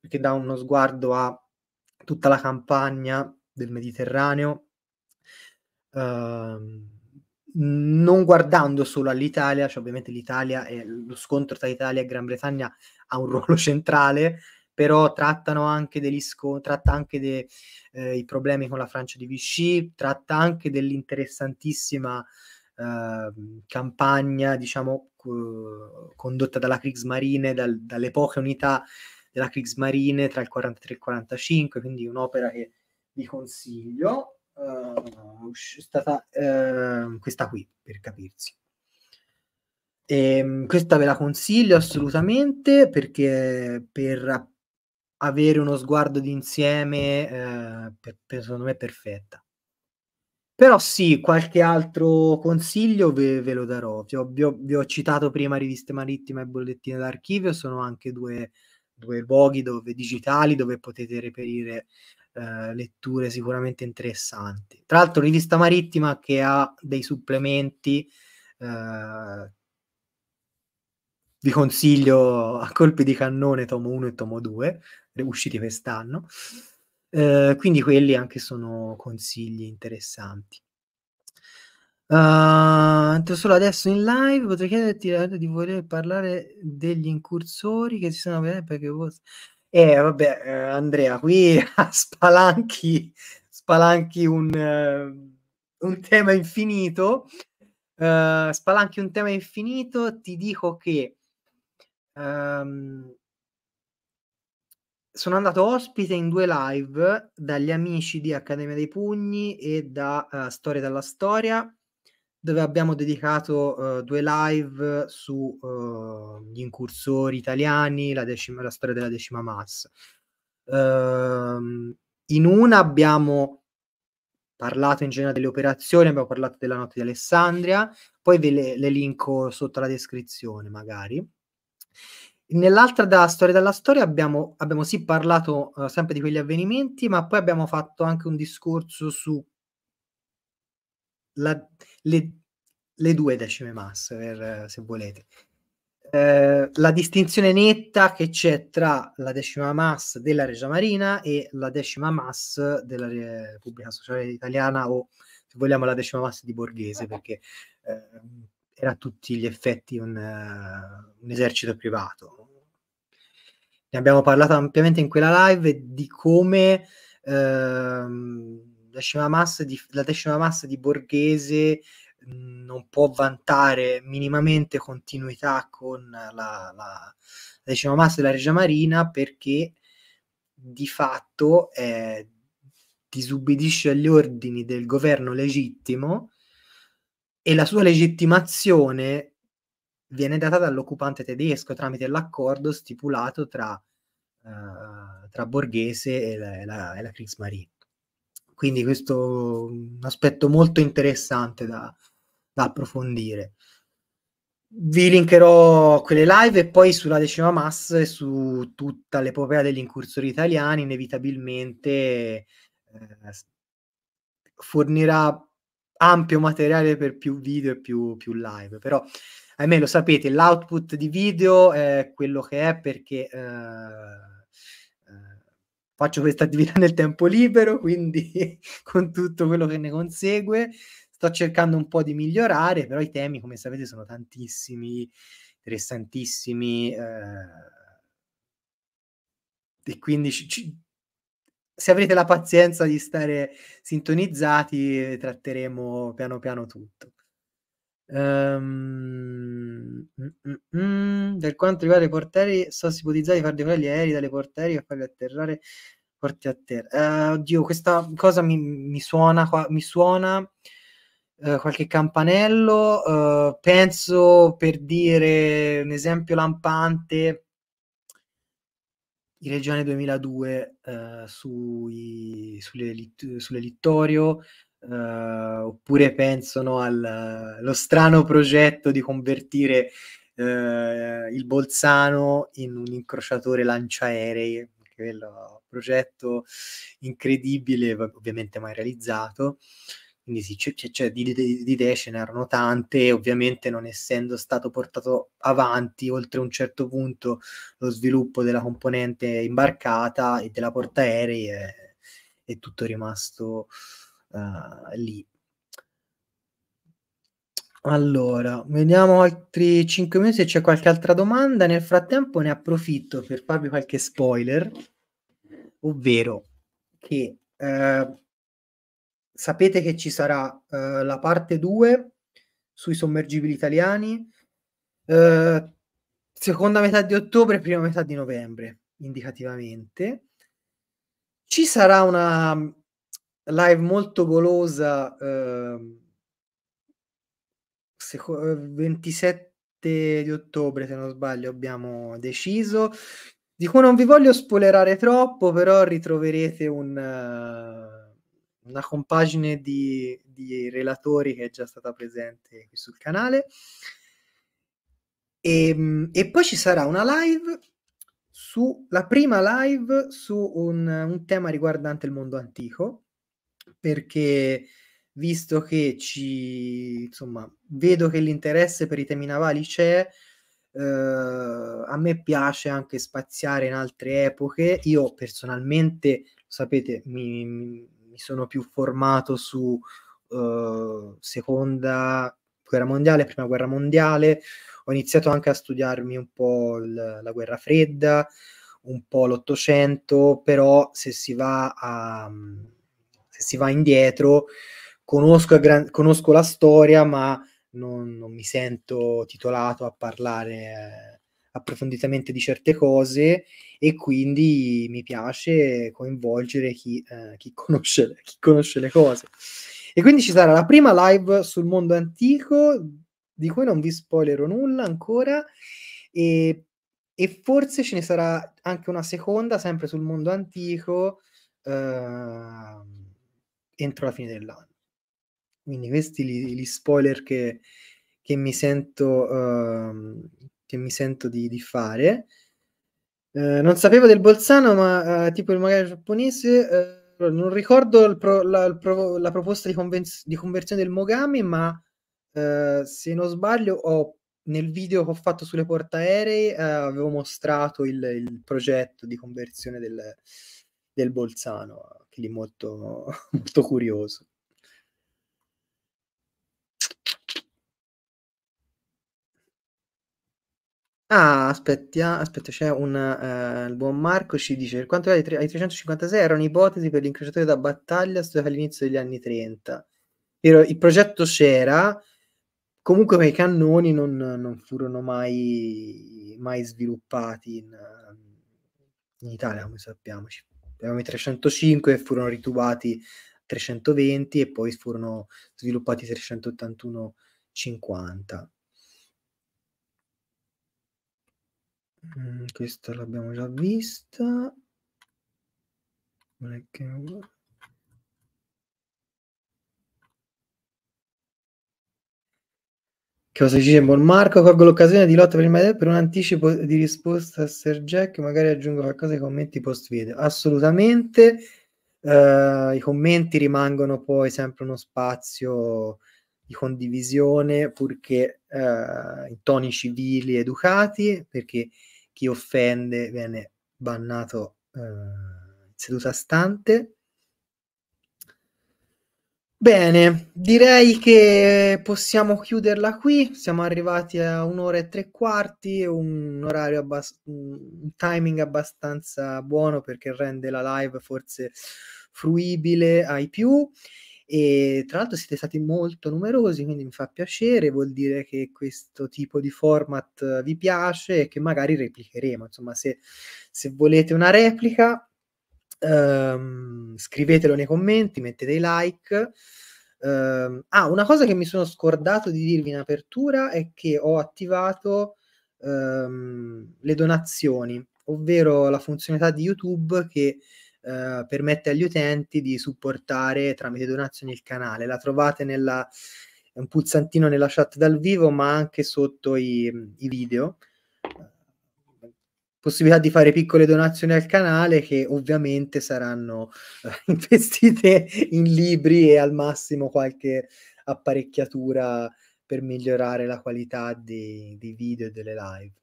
perché dà uno sguardo a tutta la campagna del Mediterraneo, uhm, non guardando solo all'Italia, cioè ovviamente l'Italia è lo scontro tra Italia e Gran Bretagna ha un *laughs* ruolo centrale, però trattano anche degli sco tratta anche de ehm, i problemi con la Francia di Vichy, tratta anche dell'interessantissima, uhm, campagna, diciamo, co condotta dalla Kriegsmarine, dal dall'epoca unità della Kriegsmarine tra il 43 e il 45, quindi un'opera che vi consiglio. Usc è stata, ehm, questa qui, per capirsi. Ehm, questa ve la consiglio assolutamente perché per avere uno sguardo d'insieme, ehm, per per secondo me è perfetta. Però sì, qualche altro consiglio ve ve lo darò. Vi ho vi ho vi ho citato prima Riviste Marittima e Bollettino d'Archivio, sono anche 2 2 luoghi dove digitali, dove potete reperire, ehm, letture sicuramente interessanti. Tra l'altro Rivista Marittima che ha dei supplementi, ehm vi consiglio A colpi di cannone tomo 1 e tomo 2, re usciti quest'anno. Ehm, quindi quelli anche sono consigli interessanti. Entro solo adesso in live, potrei chiederti di voler parlare degli incursori che si sono perché vos eh vabbè, ehm, Andrea, qui *laughs* spalanchi spalanchi un un tema infinito. Uhm, spalanchi un tema infinito, ti dico che, uhm sono andato ospite in 2 live dagli amici di Accademia dei Pugni e da, uhm, Storia dalla Storia, dove abbiamo dedicato, uhm, 2 live su, uhm, gli incursori italiani, la decima la storia della decima MAS. Uhm, in una abbiamo parlato in genere delle operazioni, abbiamo parlato della notte di Alessandria, poi ve le le linko sotto la descrizione magari. Nell'altra da Storia dalla Storia abbiamo abbiamo sì parlato, uhm, sempre di quegli avvenimenti, ma poi abbiamo fatto anche un discorso su la le le 2 decime MAS per se volete. Ehm, la distinzione netta che c'è tra la decima MAS della Regia Marina e la decima MAS della Repubblica Sociale Italiana o, se vogliamo, la decima MAS di Borghese, perché, ehm, era a tutti gli effetti un un esercito privato. Ne abbiamo parlato ampiamente in quella live di come, ehm, decima MAS di la decima MAS di Borghese, non può vantare minimamente continuità con la la decima MAS della Regia Marina perché di fatto, ehm, disubbidisce agli ordini del governo legittimo e la sua legittimazione viene data dall'occupante tedesco tramite l'accordo stipulato tra uhm, tra Borghese e la la e la Kriegsmarine. Quindi questo un aspetto molto interessante da da approfondire. Vi linkerò quelle live e poi sulla decima MAS e su tutta l'epopea degli incursori italiani inevitabilmente, s fornirà ampio materiale per più video e più più live, però ahimè lo sapete, l'output di video è quello che è perché, uhm, faccio questa attività nel tempo libero, quindi *laughs* con tutto quello che ne consegue. Sto cercando un po' di migliorare, però i temi come sapete sono tantissimi, interessantissimi, ehm e quindi ci ci se avrete la pazienza di stare sintonizzati tratteremo piano piano tutto. Mh, mh, mh, per quanto riguarda i portieri, so si ipotizzare di far decollare gli aerei dalle portieri e farli atterrare porti a terra. Ehm, oddio, questa cosa mi mi suona mi suona, ehm, qualche campanello, uhm, penso per dire un esempio lampante i Reggiane 2002, ehm, sui sull'Elit sull'Elittorio, ehm, oppure penso, no, al lo strano progetto di convertire, ehm, il Bolzano in un incrociatore lanciaerei, quello progetto incredibile, ovviamente mai realizzato. Quindi sì, c'è c'è c'è di di di idee ce n'erano tante, ovviamente non essendo stato portato avanti oltre un certo punto lo sviluppo della componente imbarcata e della portaerei, è è tutto rimasto, uhm, lì. Allora, vediamo altri 5 minuti se c'è qualche altra domanda. Nel frattempo ne approfitto per farvi qualche spoiler, ovvero che, ehm sapete che ci sarà, uhm, la parte 2 sui sommergibili italiani, uhm, seconda metà di ottobre, prima metà di novembre, indicativamente. Ci sarà una, live molto golosa, seco uhm, 27 di ottobre, se non sbaglio, abbiamo deciso, di cui non vi voglio spoilerare troppo, però ritroverete un una compagine di di relatori che è già stata presente qui sul canale. Ehm, e poi ci sarà una live su la prima live su un un tema riguardante il mondo antico, perché visto che ci insomma, vedo che l'interesse per i temi navali c'è, uhm, a me piace anche spaziare in altre epoche. Io personalmente, sapete, mi mi sono più formato su, uhm, seconda guerra mondiale, prima guerra mondiale, ho iniziato anche a studiarmi un po' l la guerra fredda, un po' l'Ottocento, però se si va a se si va indietro conosco gran conosco la storia, ma non non mi sento titolato a parlare approfonditamente di certe cose e quindi mi piace coinvolgere chi ehm, chi conosce chi conosce le cose. E quindi ci sarà la prima live sul mondo antico, di cui non vi spoilerò nulla ancora, e e forse ce ne sarà anche una seconda, sempre sul mondo antico, uhm, entro la fine dell'anno. Quindi questi li gli spoiler che che mi sento uhm, che mi sento di di fare. Ehm, non sapevo del Bolzano, ma, ehm, tipo il magari giapponese, ehm, non ricordo pro la pro la proposta di convenz di conversione del Mogami, ma, se non sbaglio ho nel video che ho fatto sulle portaerei, avevo mostrato il il progetto di conversione del del Bolzano, quindi molto *laughs* molto curioso. Ah, aspettia aspetta, c'è un ehm, il buon Marco ci dice: "Per quanto riguarda i tre ai 356 erano ipotesi per l'incrociatore da battaglia studiati all'inizio degli anni '30." Vero, il progetto c'era, comunque quei cannoni non non furono mai mai sviluppati in in Italia, come sappiamo. Avevamo i 305 e furono ritubati 320 e poi furono sviluppati 381-50. Mhmm, questa l'abbiamo già vista. Che cosa dice buon Marco? "Colgo l'occasione di lotta prima de per un anticipo di risposta a Sir Jack, magari aggiungo qualcosa ai commenti post video." Assolutamente, ehm, i commenti rimangono poi sempre uno spazio di condivisione purché, ehm, in toni civili, educati, perché chi offende viene bannato, ehm, in seduta stante. Bene, direi che possiamo chiuderla qui. Siamo arrivati a 1 ora e 3/4, un orario abbas mhmm, un timing abbastanza buono perché rende la live forse fruibile ai più. E tra l'altro siete stati molto numerosi, quindi mi fa piacere, vuol dire che questo tipo di format vi piace e che magari replicheremo. Insomma, se se volete una replica, uhm, scrivetelo nei commenti, mettete i like. Uhm, ah, una cosa che mi sono scordato di dirvi in apertura è che ho attivato, uhm, le donazioni, ovvero la funzionalità di YouTube che, uhm, permette agli utenti di supportare tramite donazioni il canale. La trovate nella un pulsantino nella chat dal vivo, ma anche sotto i i video. Possibilità di fare piccole donazioni al canale che ovviamente saranno, uhm, *laughs* investite in libri e al massimo qualche apparecchiatura per migliorare la qualità dei video e delle live.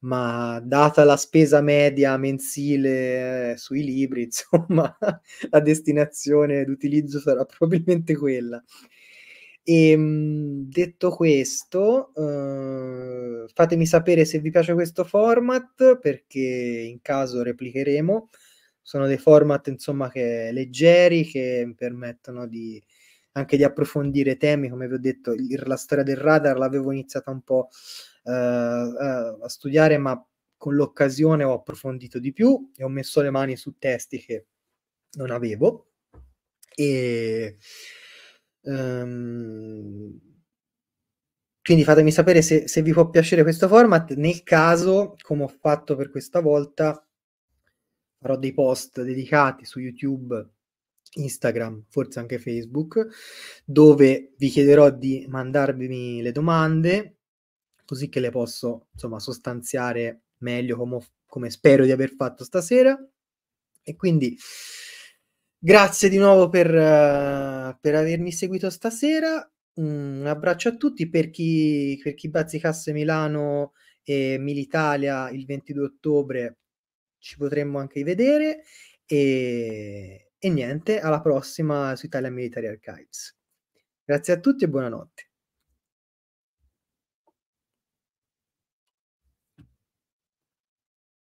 Ma data la spesa media mensile sui libri, *laughs* insomma, la destinazione d'utilizzo sarà probabilmente quella. Ehm, detto questo, uhm, fatemi sapere se vi piace questo format, perché in caso replicheremo. Sono dei format insomma che leggeri, che permettono di anche di approfondire temi, come vi ho detto, il la storia del radar l'avevo iniziata un po', uhm, uhm, a studiare, ma con l'occasione ho approfondito di più e ho messo le mani su testi che non avevo. E Uhm quindi fatemi sapere se se vi può piacere questo format. Nel caso, come ho fatto per questa volta farò dei post dedicati su YouTube, Instagram, forse anche Facebook, dove vi chiederò di mandarmi le domande, così che le posso, insomma, sostanziare meglio come come spero di aver fatto stasera. E quindi grazie di nuovo per per avermi seguito stasera. Un abbraccio a tutti. Per chi per chi bazzicasse Milano e Militalia il 22 ottobre ci potremmo anche rivedere, e e niente, alla prossima su Italian Military Archives. Grazie a tutti e buonanotte.